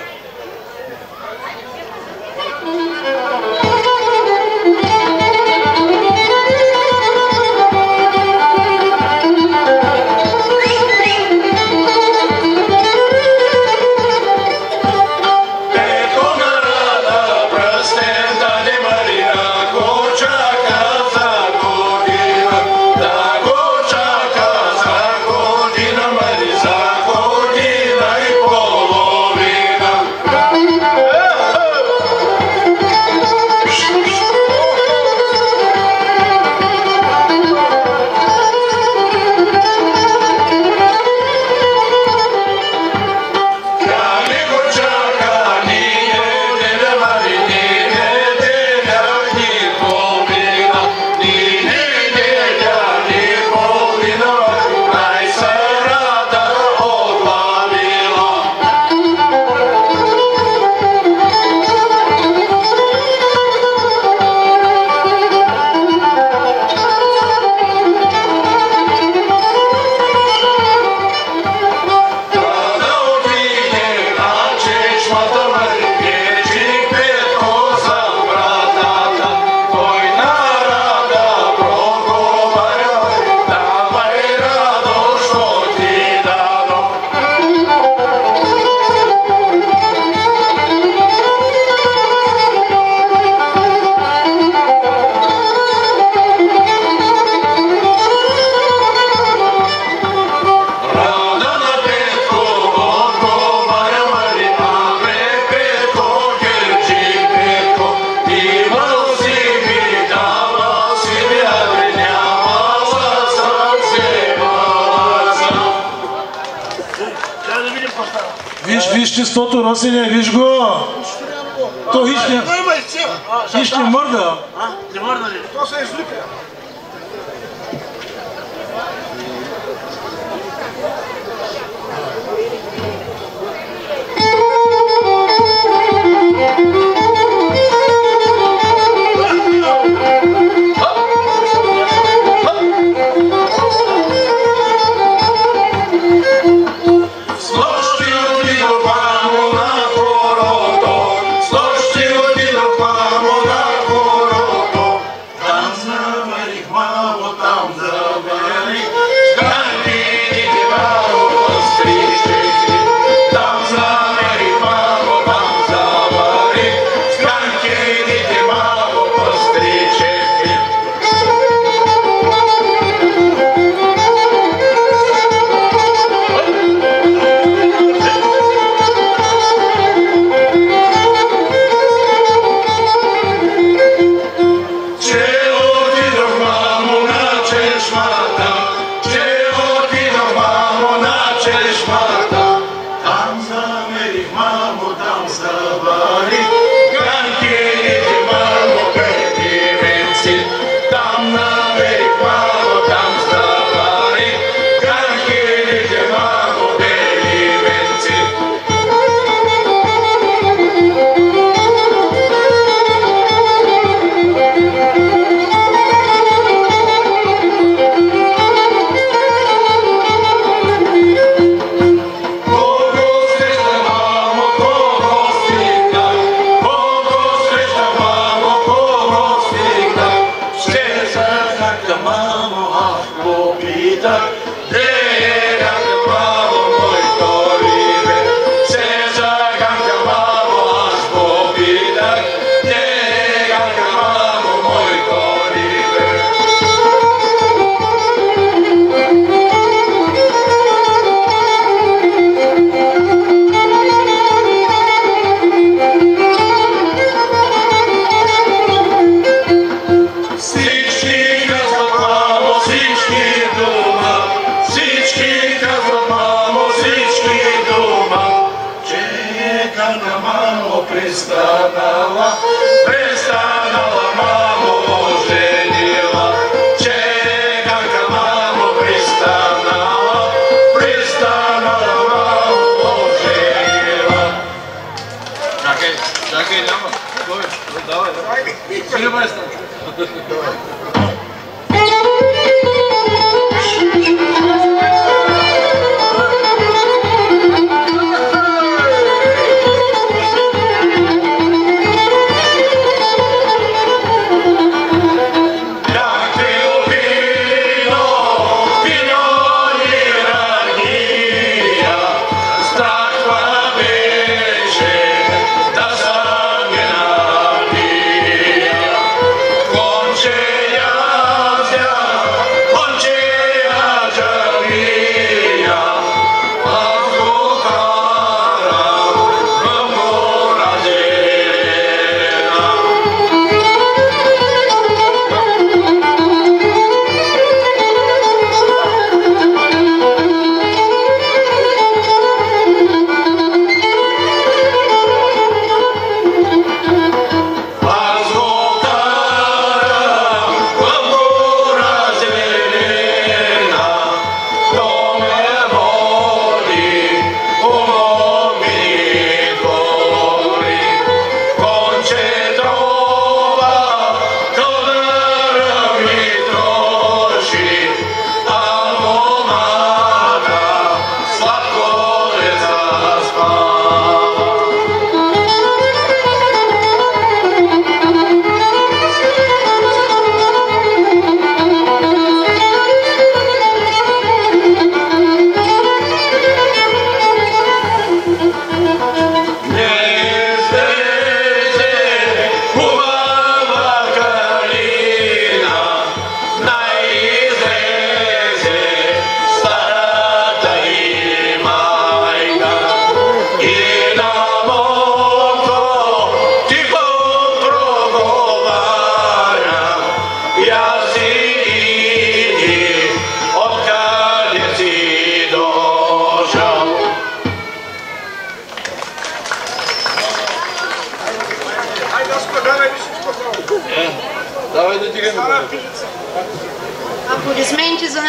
Василия, виж го! То хищ мърда! Не мърда ли? То се излюпя!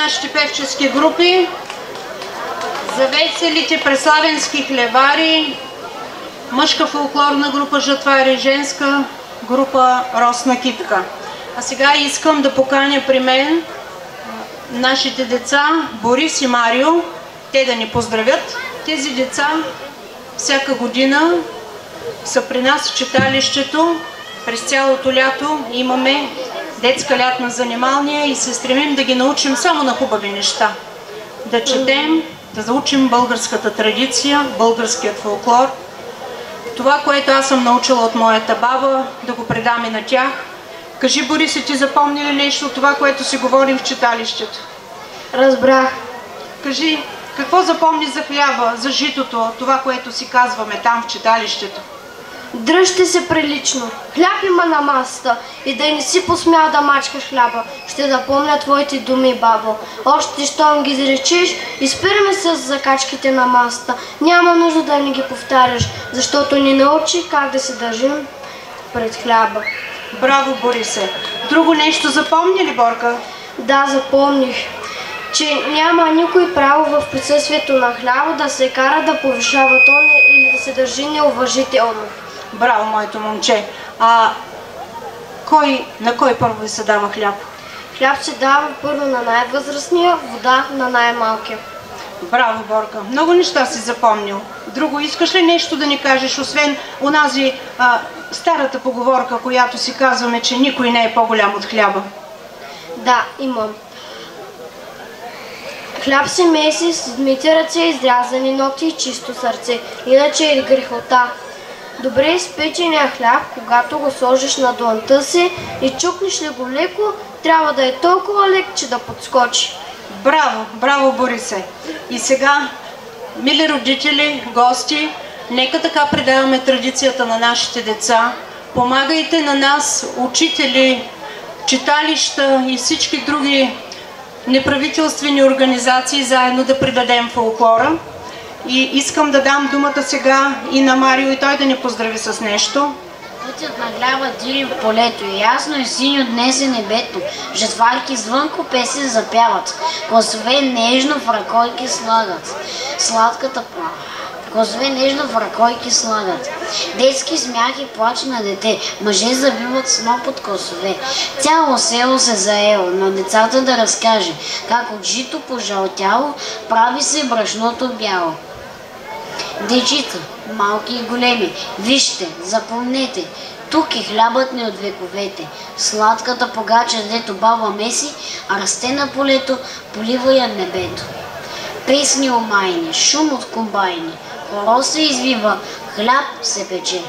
Нашите певчески групи, за веселите преславенски хлебари, мъжка фолклорна група Жатвари, женска група Росна китка. А сега искам да поканя при мен нашите деца Борис и Марио, те да ни поздравят. Тези деца всяка година са при нас в читалището. През цялото лято имаме детска лятна занималния и се стремим да ги научим само на хубави неща. Да четем, да заучим българската традиция, българският фолклор. Това, което аз съм научила от моята баба, да го предам и на тях. Кажи, Борисе, ти запомни ли нещо от това, което си говорим в читалището? Разбрах. Кажи, какво запомни за хляба, за житото, това, което си казваме там в читалището? Дръжте се прилично. Хляб има на масата и да не си посмял да мачкаш хляба. Ще да помня твоите думи, бабо. Още щом ги изречеш, изпираме се с закачките на масата. Няма нужда да ни ги повтаряш, защото ни научи как да се държим пред хляба. Браво, Борисе! Друго нещо запомни ли, Борка? Да, запомних че няма никой право в присъствието на хляба да се кара да повишава тон или да се държи неуважително. Браво, моето момче. А кой, на кой първо се дава хляб? Хляб се дава първо на най-възрастния, вода на най-малкия. Браво, Борка. Много неща си запомнил. Друго, искаш ли нещо да ни кажеш, освен онази а, старата поговорка, която си казваме, че никой не е по-голям от хляба? Да, имам. Хляб се меси с мити ръце, изрязани ногти и чисто сърце, иначе е грехота. Добре изпечения хляб, когато го сложиш на дланта си и чукнеш ли го леко, трябва да е толкова лек, че да подскочи. Браво, браво Борисе! И сега, мили родители, гости, нека така предаваме традицията на нашите деца. Помагайте на нас, учители, читалища и всички други неправителствени организации заедно да предадем фолклора. И искам да дам думата сега и на Марио и той да ни поздрави с нещо. Пътят на хляба дири в полето, и ясно и синьо днес е небето. Жетварки звънко песен запяват, гласове нежно в ръкойки слагат. Сладката плава. Гласове нежно в ръкойки слагат. Детски смях и плач на дете. Мъже завиват сноп от косове. Цяло село се заело на децата да разкаже как от жито пожълтяло прави се брашното бяло. Дечица, малки и големи, вижте, запомнете, тук е хлябът ни от вековете. Сладката погача, дето баба меси, а расте на полето, полива я небето. Песни омайни, шум от комбайни, хоро се извива, хляб се пече.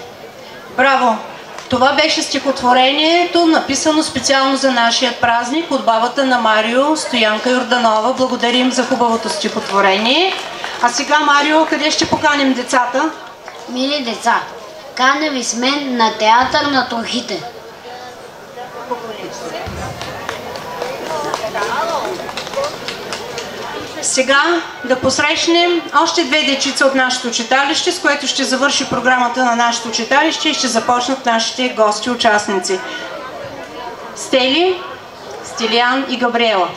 Браво! Това беше стихотворението, написано специално за нашия празник от бабата на Марио Стоянка Йорданова. Благодарим за хубавото стихотворение. А сега, Марио, къде ще поканим децата? Мили деца, каня ви с мен на театър на трохите. Сега да посрещнем още две дечица от нашето читалище, с което ще завърши програмата на нашето читалище и ще започнат нашите гости-участници. Стели, Стилиан и Габриела.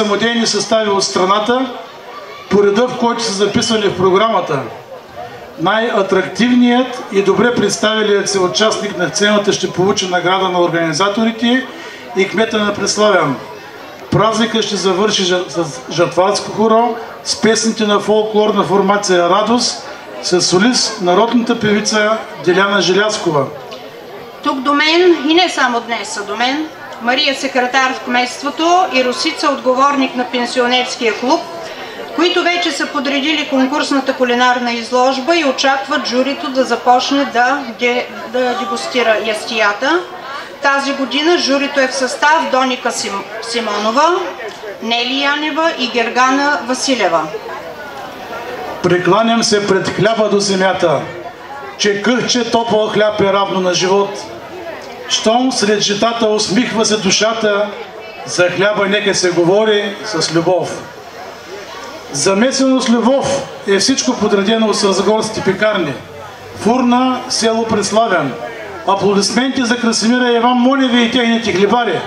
Самодейни състави от страната по реда, в който са записани в програмата. Най-атрактивният и добре представилият се участник на сцената ще получи награда на организаторите и кмета на Преславян. Празника ще завърши с жатварско хоро с песните на фолклорна формация Радост с солист народната певица Деляна Желяскова. Тук до мен и не само днес са до мен, Мария секретар в кметството и Русица отговорник на пенсионерския клуб, които вече са подредили конкурсната кулинарна изложба и очакват журито да започне да, де, да дегустира ястията. Тази година журито е в състав Доника Сим, Симонова, Нели Янева и Гергана Василева. Прекланям се пред хляба до земята, че къхче топъл хляб е равно на живот. Щом сред житата усмихва се душата, за хляба нека се говори с любов. Замесено с любов е всичко подредено с разгорските пекарни. Фурна, село Преславян. Аплодисменти за Красимира Иван Моневи и техните хлебари.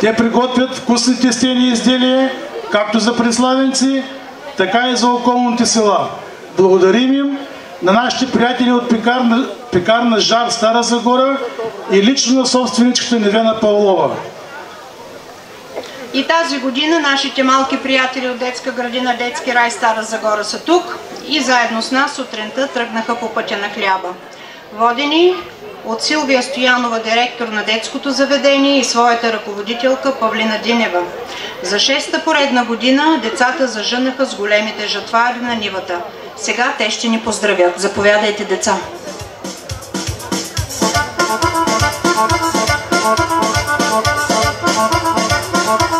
Те приготвят вкусните стени изделия, както за преславенци, така и за околните села. Благодарим им на нашите приятели от пекарна, пекарна Жар Стара Загора и лично на собственичката Невена Павлова. И тази година нашите малки приятели от детска градина Детски рай Стара Загора са тук и заедно с нас сутринта тръгнаха по пътя на хляба. Водени от Силвия Стоянова, директор на детското заведение и своята ръководителка Павлина Динева. За шеста поредна година децата зажънаха с големите жатвари на нивата. Сега те ще ни поздравят. Заповядайте, деца! Thank you.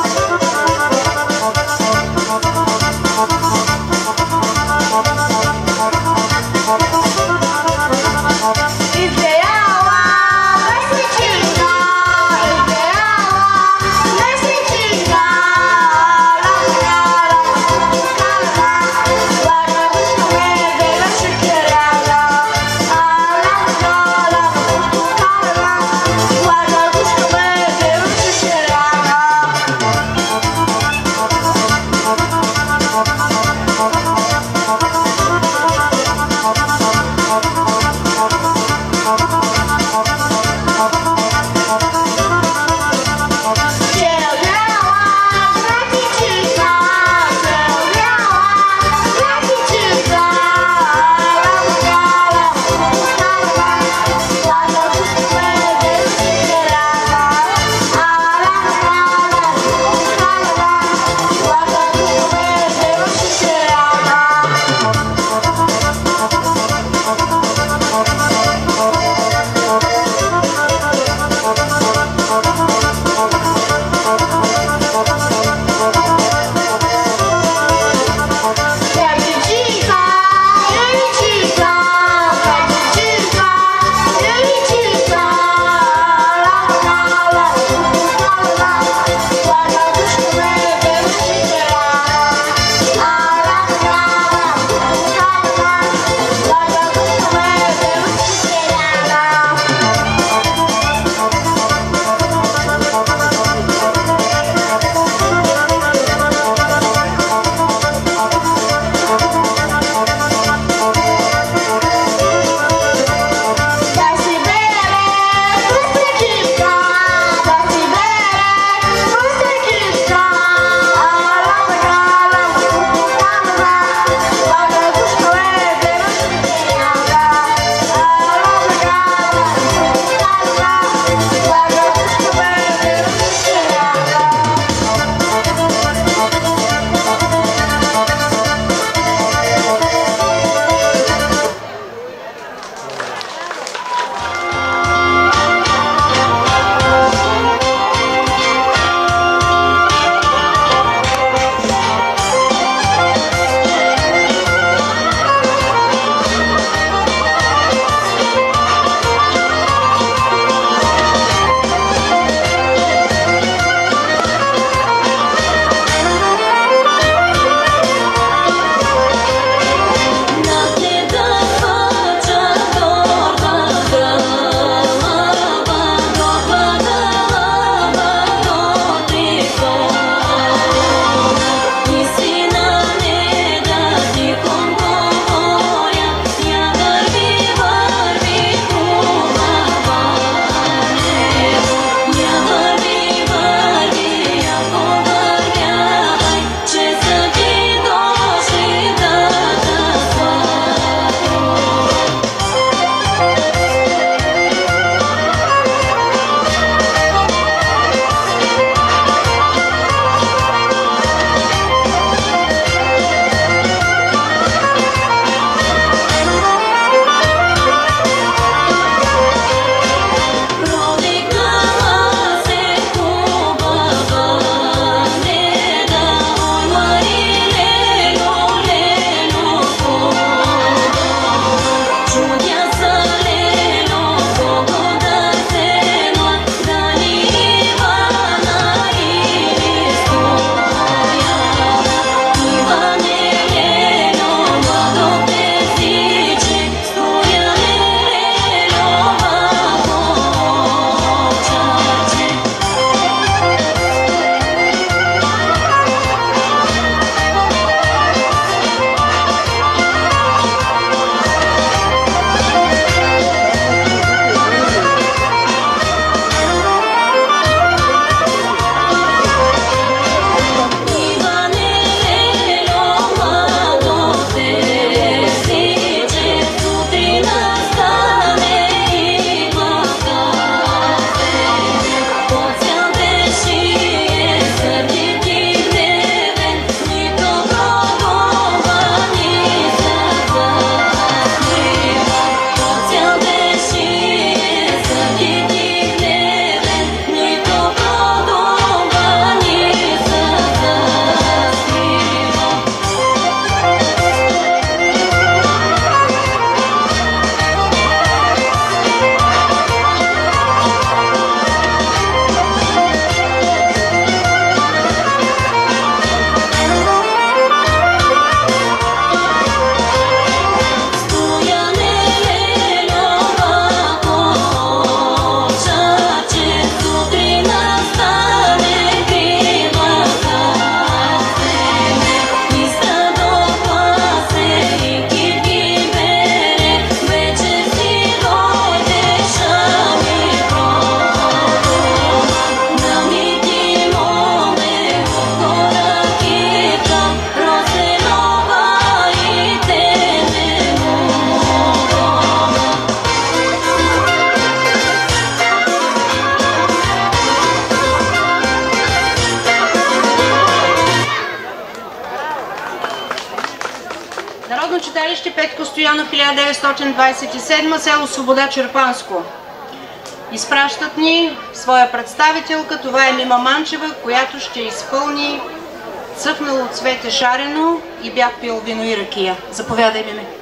1927, село Свобода Черпанско. Изпращат ни своя представителка, това е Мима Манчева, която ще изпълни цъфнало цвете шарено и бях пил вино и ракия. Заповядай, Миме.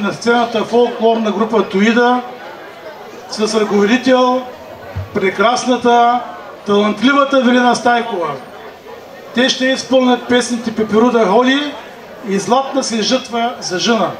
На сцената фолклорна група Туида с ръководител прекрасната, талантливата Велина Стайкова. Те ще изпълнят песните Пеперуда ходи и Златна се жътва за жена.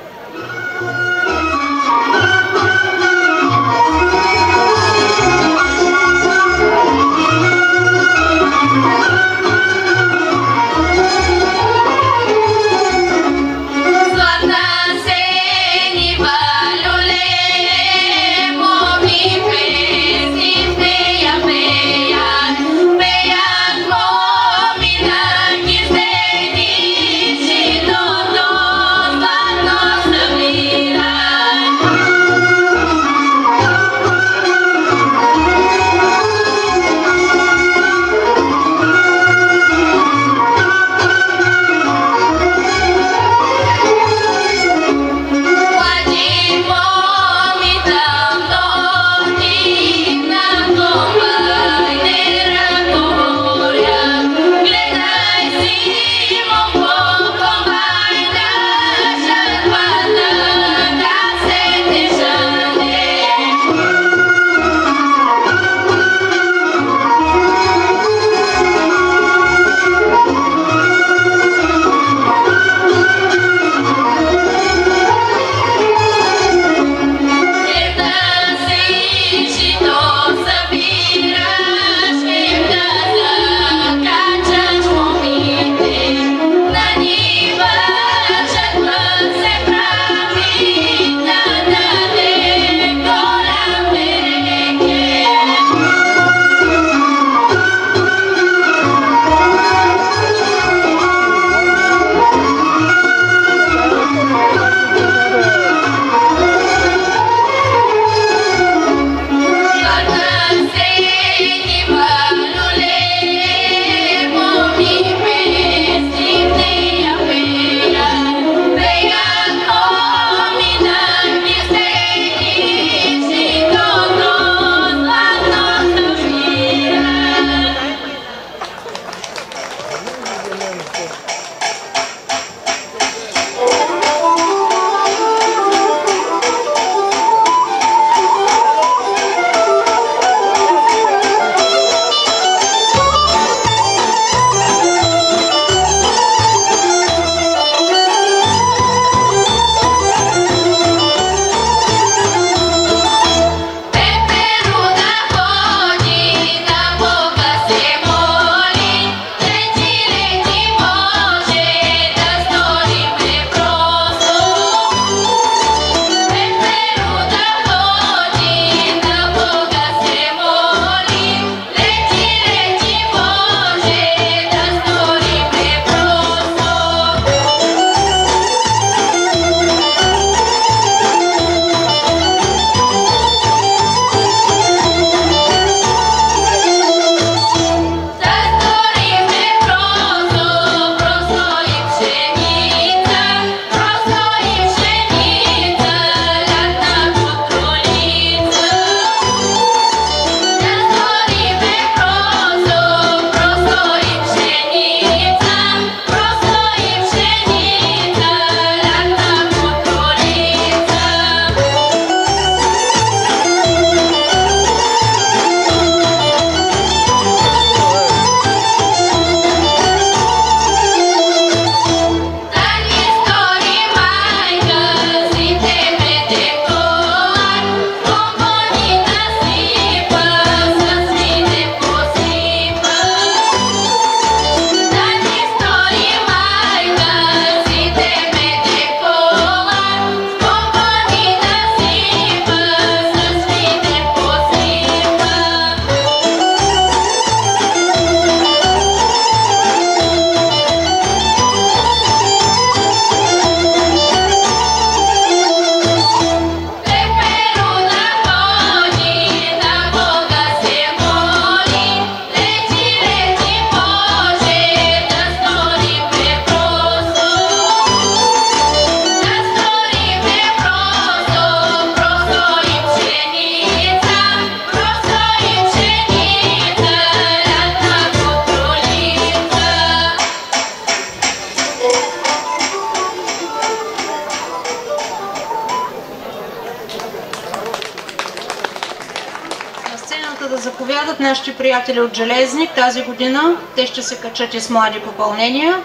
Ще се качат и с млади попълнения.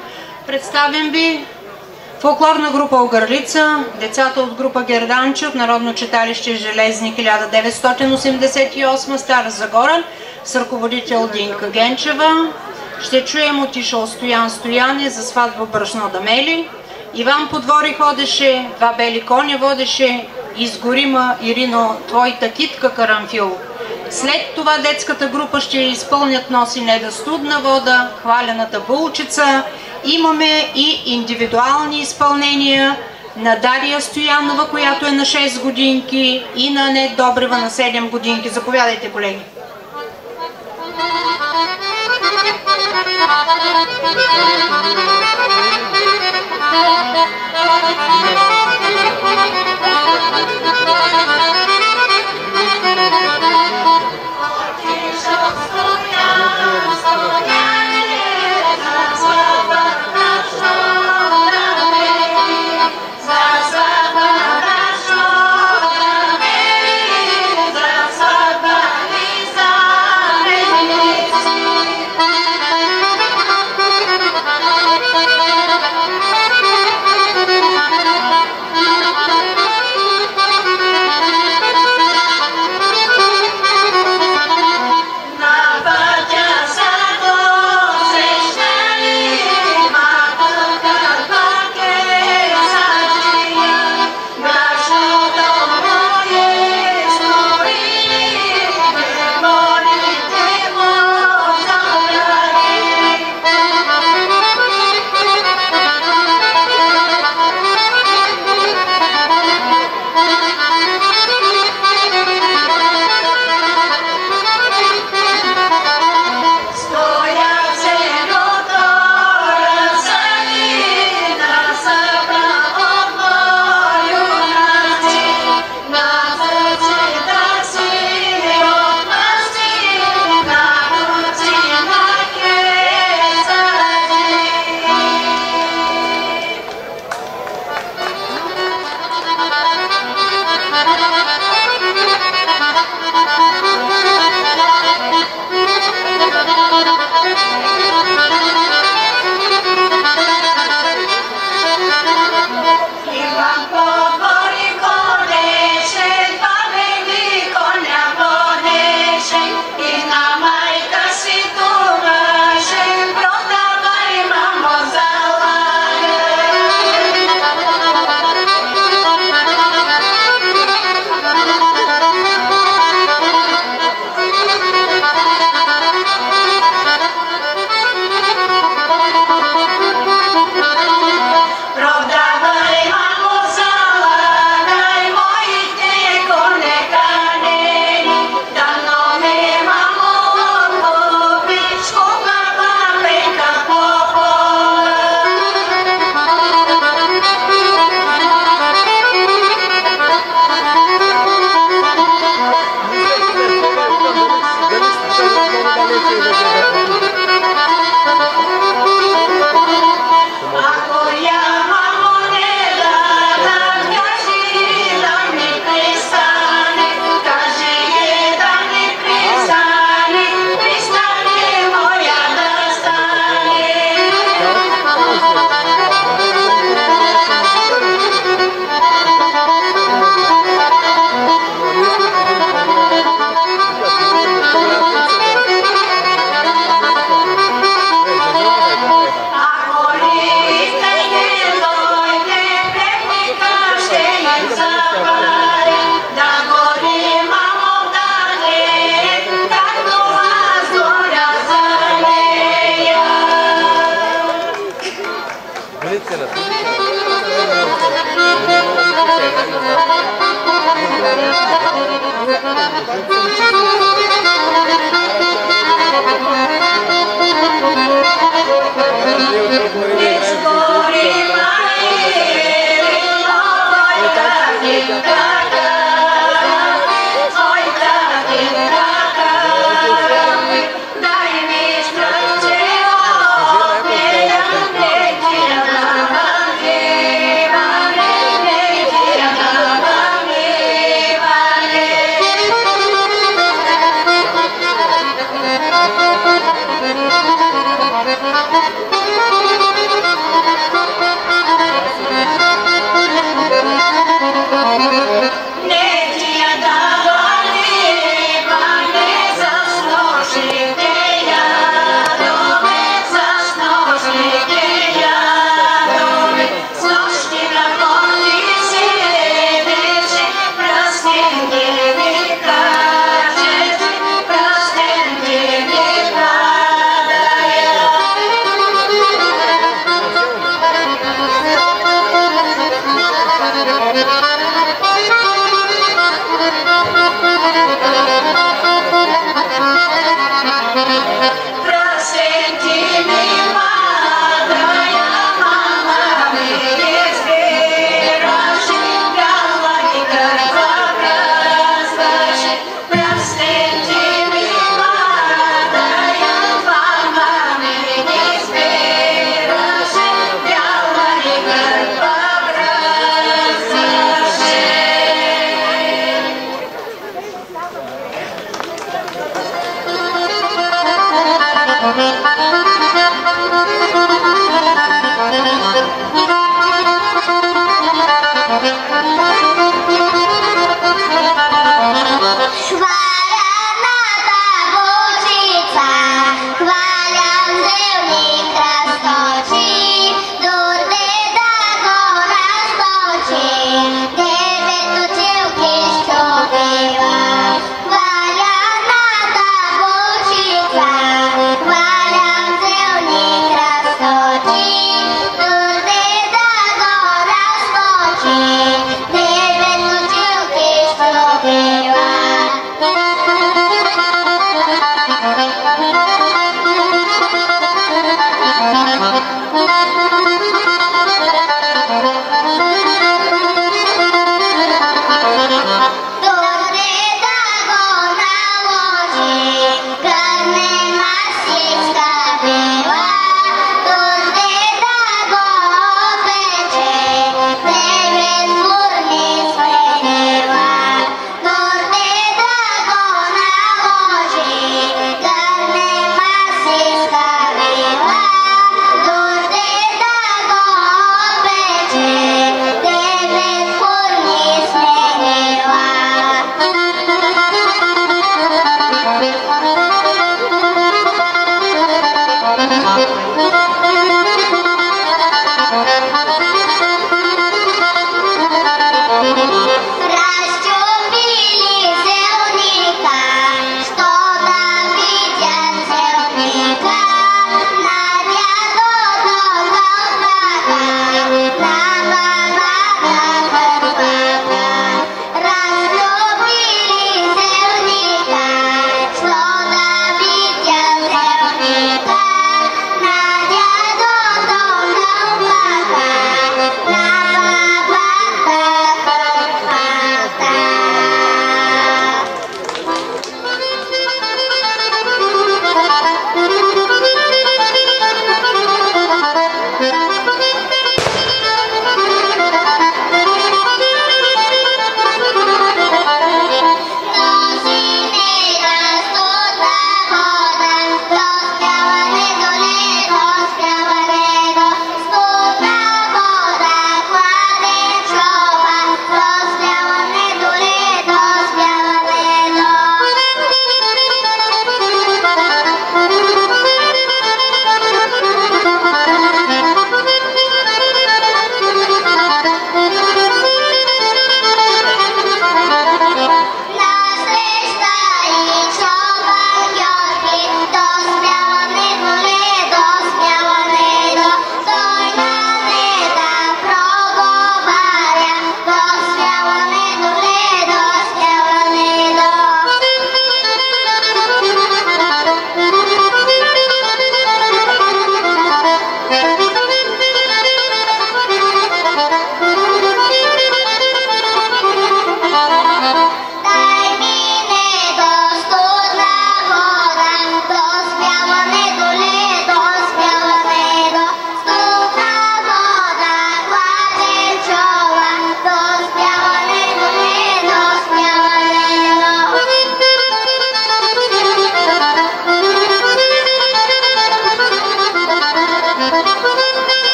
Представям ви фолклорна група Огърлица, децата от група Герданче от Народно читалище Железник 1988 Стара Загора с ръководител Динка Генчева. Ще чуем от Ишо Стоян Стояне за сватба брашно да мели. Иван Подвори ходеше, два бели коня водеше, изгорима Ирино, твоята китка карамфил. След това детската група ще изпълнят носи неда студна вода, хвалената булчица. Имаме и индивидуални изпълнения на Дария Стоянова, която е на 6 годинки и на Нет Добрева на 7 годинки. Заповядайте, колеги. Thank you.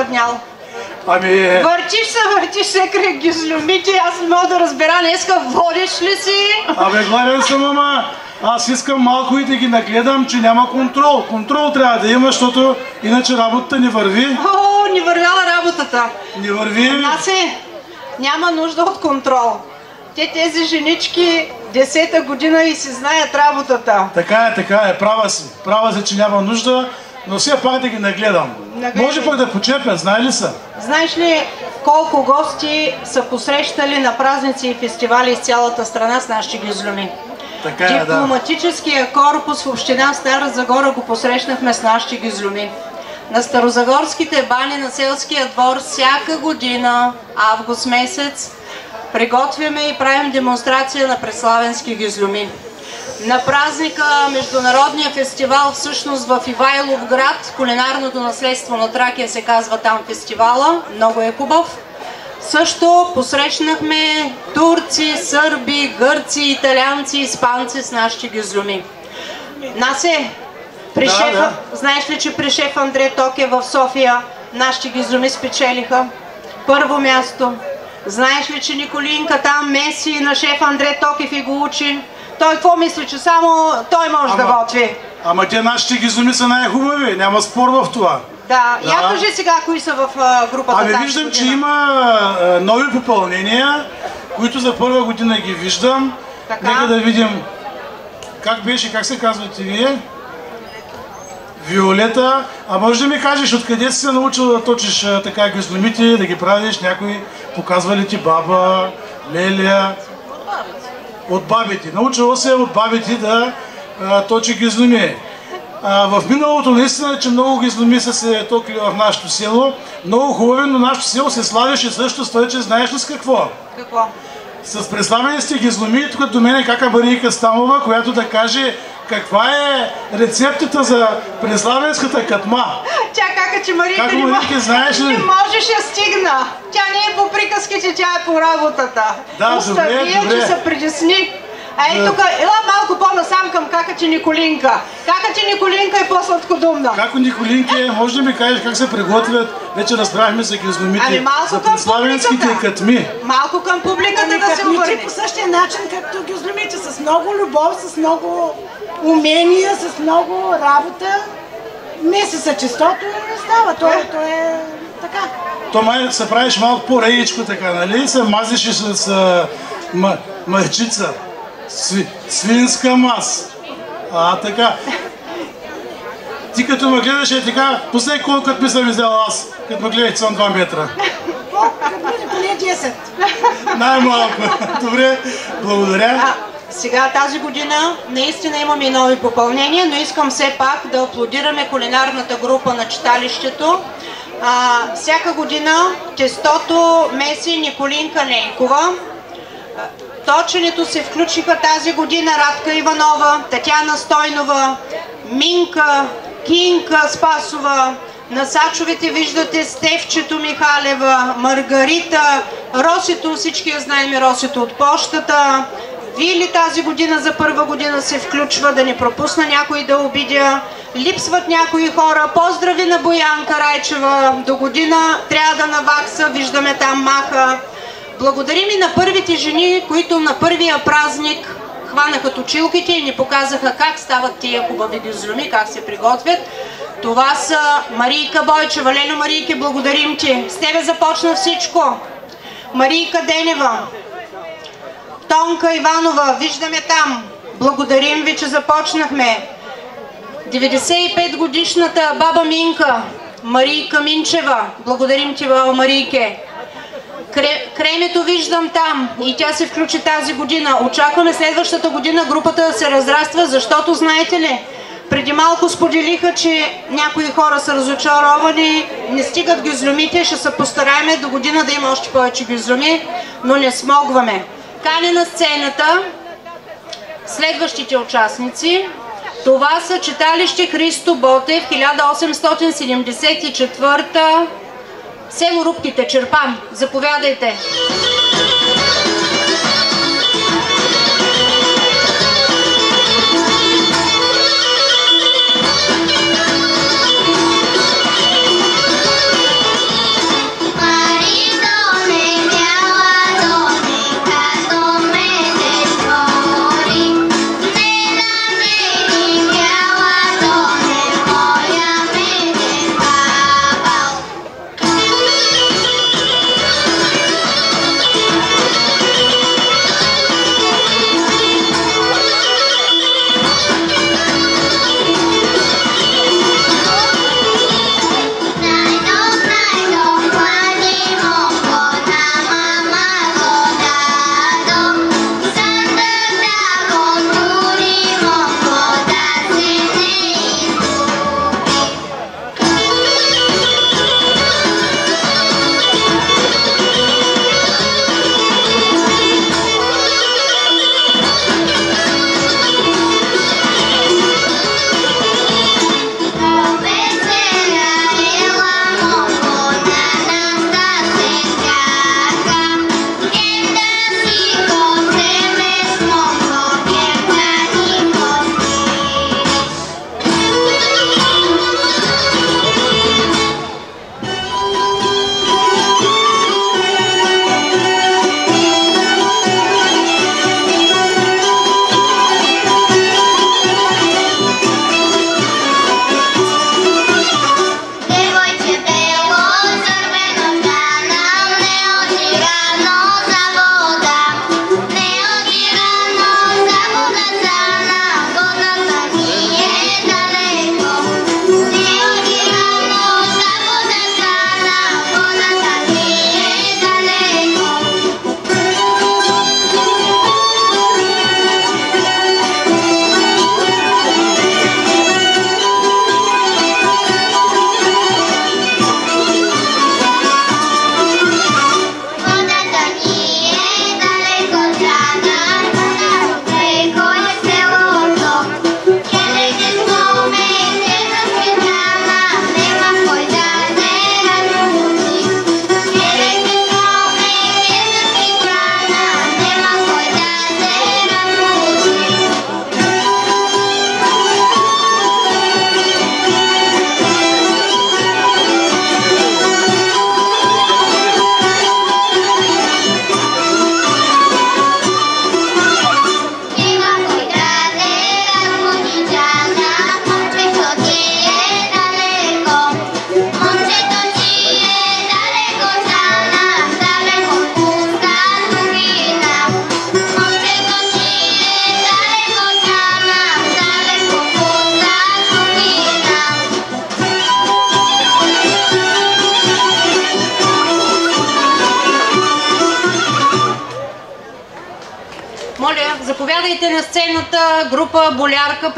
Огладнял. Ами... Въртиш се, въртиш се край гизлюмите, аз не мога да разбера днеска водиш ли си? Абе, гладен съм, ама аз искам малко и да ги нагледам, че няма контрол. Контрол трябва да има, защото иначе работата не върви. О, не вървяла работата. Не върви. Атанасе, няма нужда от контрол. Те тези женички десета година и си знаят работата. Така е, така е, права си. Права си, че няма нужда, но все пак да ги нагледам. Нагледай. Може пък да почерпя, знае ли са? Знаеш ли колко гости са посрещали на празници и фестивали из цялата страна с нашите гизлюми? Така е, да. Дипломатическия корпус в община Стара Загора го посрещнахме с нашите гизлюми. На Старозагорските бани на селския двор всяка година, август месец, приготвяме и правим демонстрация на преславенски гизлюми. На празника, Международния фестивал всъщност в Ивайлов град, кулинарното наследство на Тракия се казва там фестивала, много е хубав. Също посрещнахме турци, сърби, гърци, италианци, испанци с нашите гизлюми. Насе, при Да, шефа, да. знаеш ли, че при шеф Андре Токе в София нашите гизлюми спечелиха първо място. Знаеш ли, че Николинка там меси на шеф Андре Токев и го учи? Той какво мисли, че само той може да Ама- готви? Ама те нашите гизуми са най-хубави, няма спор в това. Да, Да. я кажи сега кои са в а, групата Ами виждам, че година. има а, нови попълнения, които за първа година ги виждам. Така. Нека да видим как беше, как се казвате вие? Виолета, а може да ми кажеш откъде си се научил да точиш така гюзномите, да ги правиш, някой показва ли ти баба, леля? От бабите. Научила се от бабите да а, точи гюзноми. А, в миналото наистина, че много ги зломи са се токли в нашето село. Много хубави, но нашето село се славяше също с това, че знаеш ли с какво? Какво? С преславени сте ги зломи, тук до мен е кака Марийка Стамова, която да каже каква е рецептата за преславенската катма. Тя кака, че Марийка Как не, Марийка, знаеш ли? не можеш я стигна. Тя не е по приказките, тя е по работата. Да, Остави добре, добре. че се притесни. Ей, Да. тук, ела малко по-насам към кака ти Николинка. Кака ти Николинка е по-сладкодумна. Како Николинки, е, може да ми кажеш как се приготвят? Вече разправихме за гизломите. Ами малко за към преславенските публиката. катми. Малко към публиката Ами да се обърне. по същия начин, както ги зломите, с много любов, с много умения, с много работа. Месеца чистото не става. То, е- то е така. То май се правиш малко по-реичко така, нали? Се мазиш с а, ма, майчица. Сви, свинска мас. А, така. Ти като ме гледаш е така, последно колко ми съм взел аз, като ме гледаш съм 2 метра. Поне 10. Най-малко. Добре, благодаря. Сега тази година наистина имаме нови попълнения, но искам все пак да аплодираме кулинарната група на читалището. А, всяка година тестото меси Николинка Ленкова. Точенето се включиха тази година Радка Иванова, Татяна Стойнова, Минка, Кинка Спасова, на Сачовете виждате Стевчето Михалева, Маргарита, Росито, всички я знаем Росито от почтата. Вили тази година за първа година се включва, да не пропусна някой да обидя. Липсват някои хора. Поздрави на Боянка Райчева. До година трябва да навакса, виждаме там маха. Благодарим и на първите жени, които на първия празник хванаха точилките и ни показаха как стават тия хубави гюзлюми, как се приготвят. Това са Марийка Бойчева. Лено Марийке, благодарим ти. С тебе започна всичко. Марийка Денева, Тонка Иванова, виждаме там. Благодарим ви, че започнахме. 95 годишната баба Минка, Марийка Минчева. Благодарим ти, баба Марийке. Кре, кремето виждам там и тя се включи тази година. Очакваме следващата година групата да се разраства, защото знаете ли, преди малко споделиха, че някои хора са разочаровани, не стигат гюзлюмите, ще се постараем до година да има още повече гюзлюми, но не смогваме. Кане на сцената следващите участници. Това са читалище Христо Ботев, 1874 Село Рубките, Черпан. Заповядайте. Thank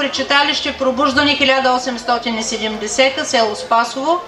При читалище Пробуждане 1870, село Спасово.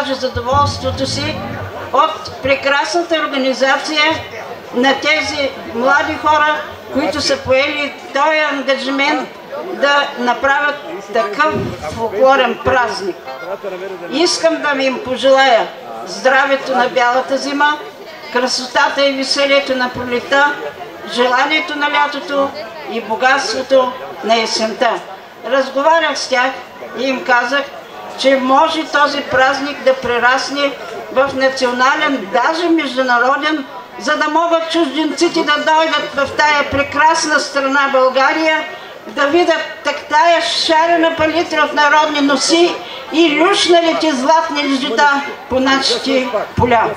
Я изкажа задоволството си от прекрасната организация на тези млади хора, които са поели този ангажимент да направят такъв фолклорен празник. Искам да ви им пожелая здравето на бялата зима, красотата и веселието на пролета, желанието на лятото и богатството на есента. Разговарях с тях и им казах, че може този празник да прерасне в национален, даже международен, за да могат чужденците да дойдат в тая прекрасна страна България, да видят так тая шарена палитра от народни носи и люшналите златни лежита по нашите поля.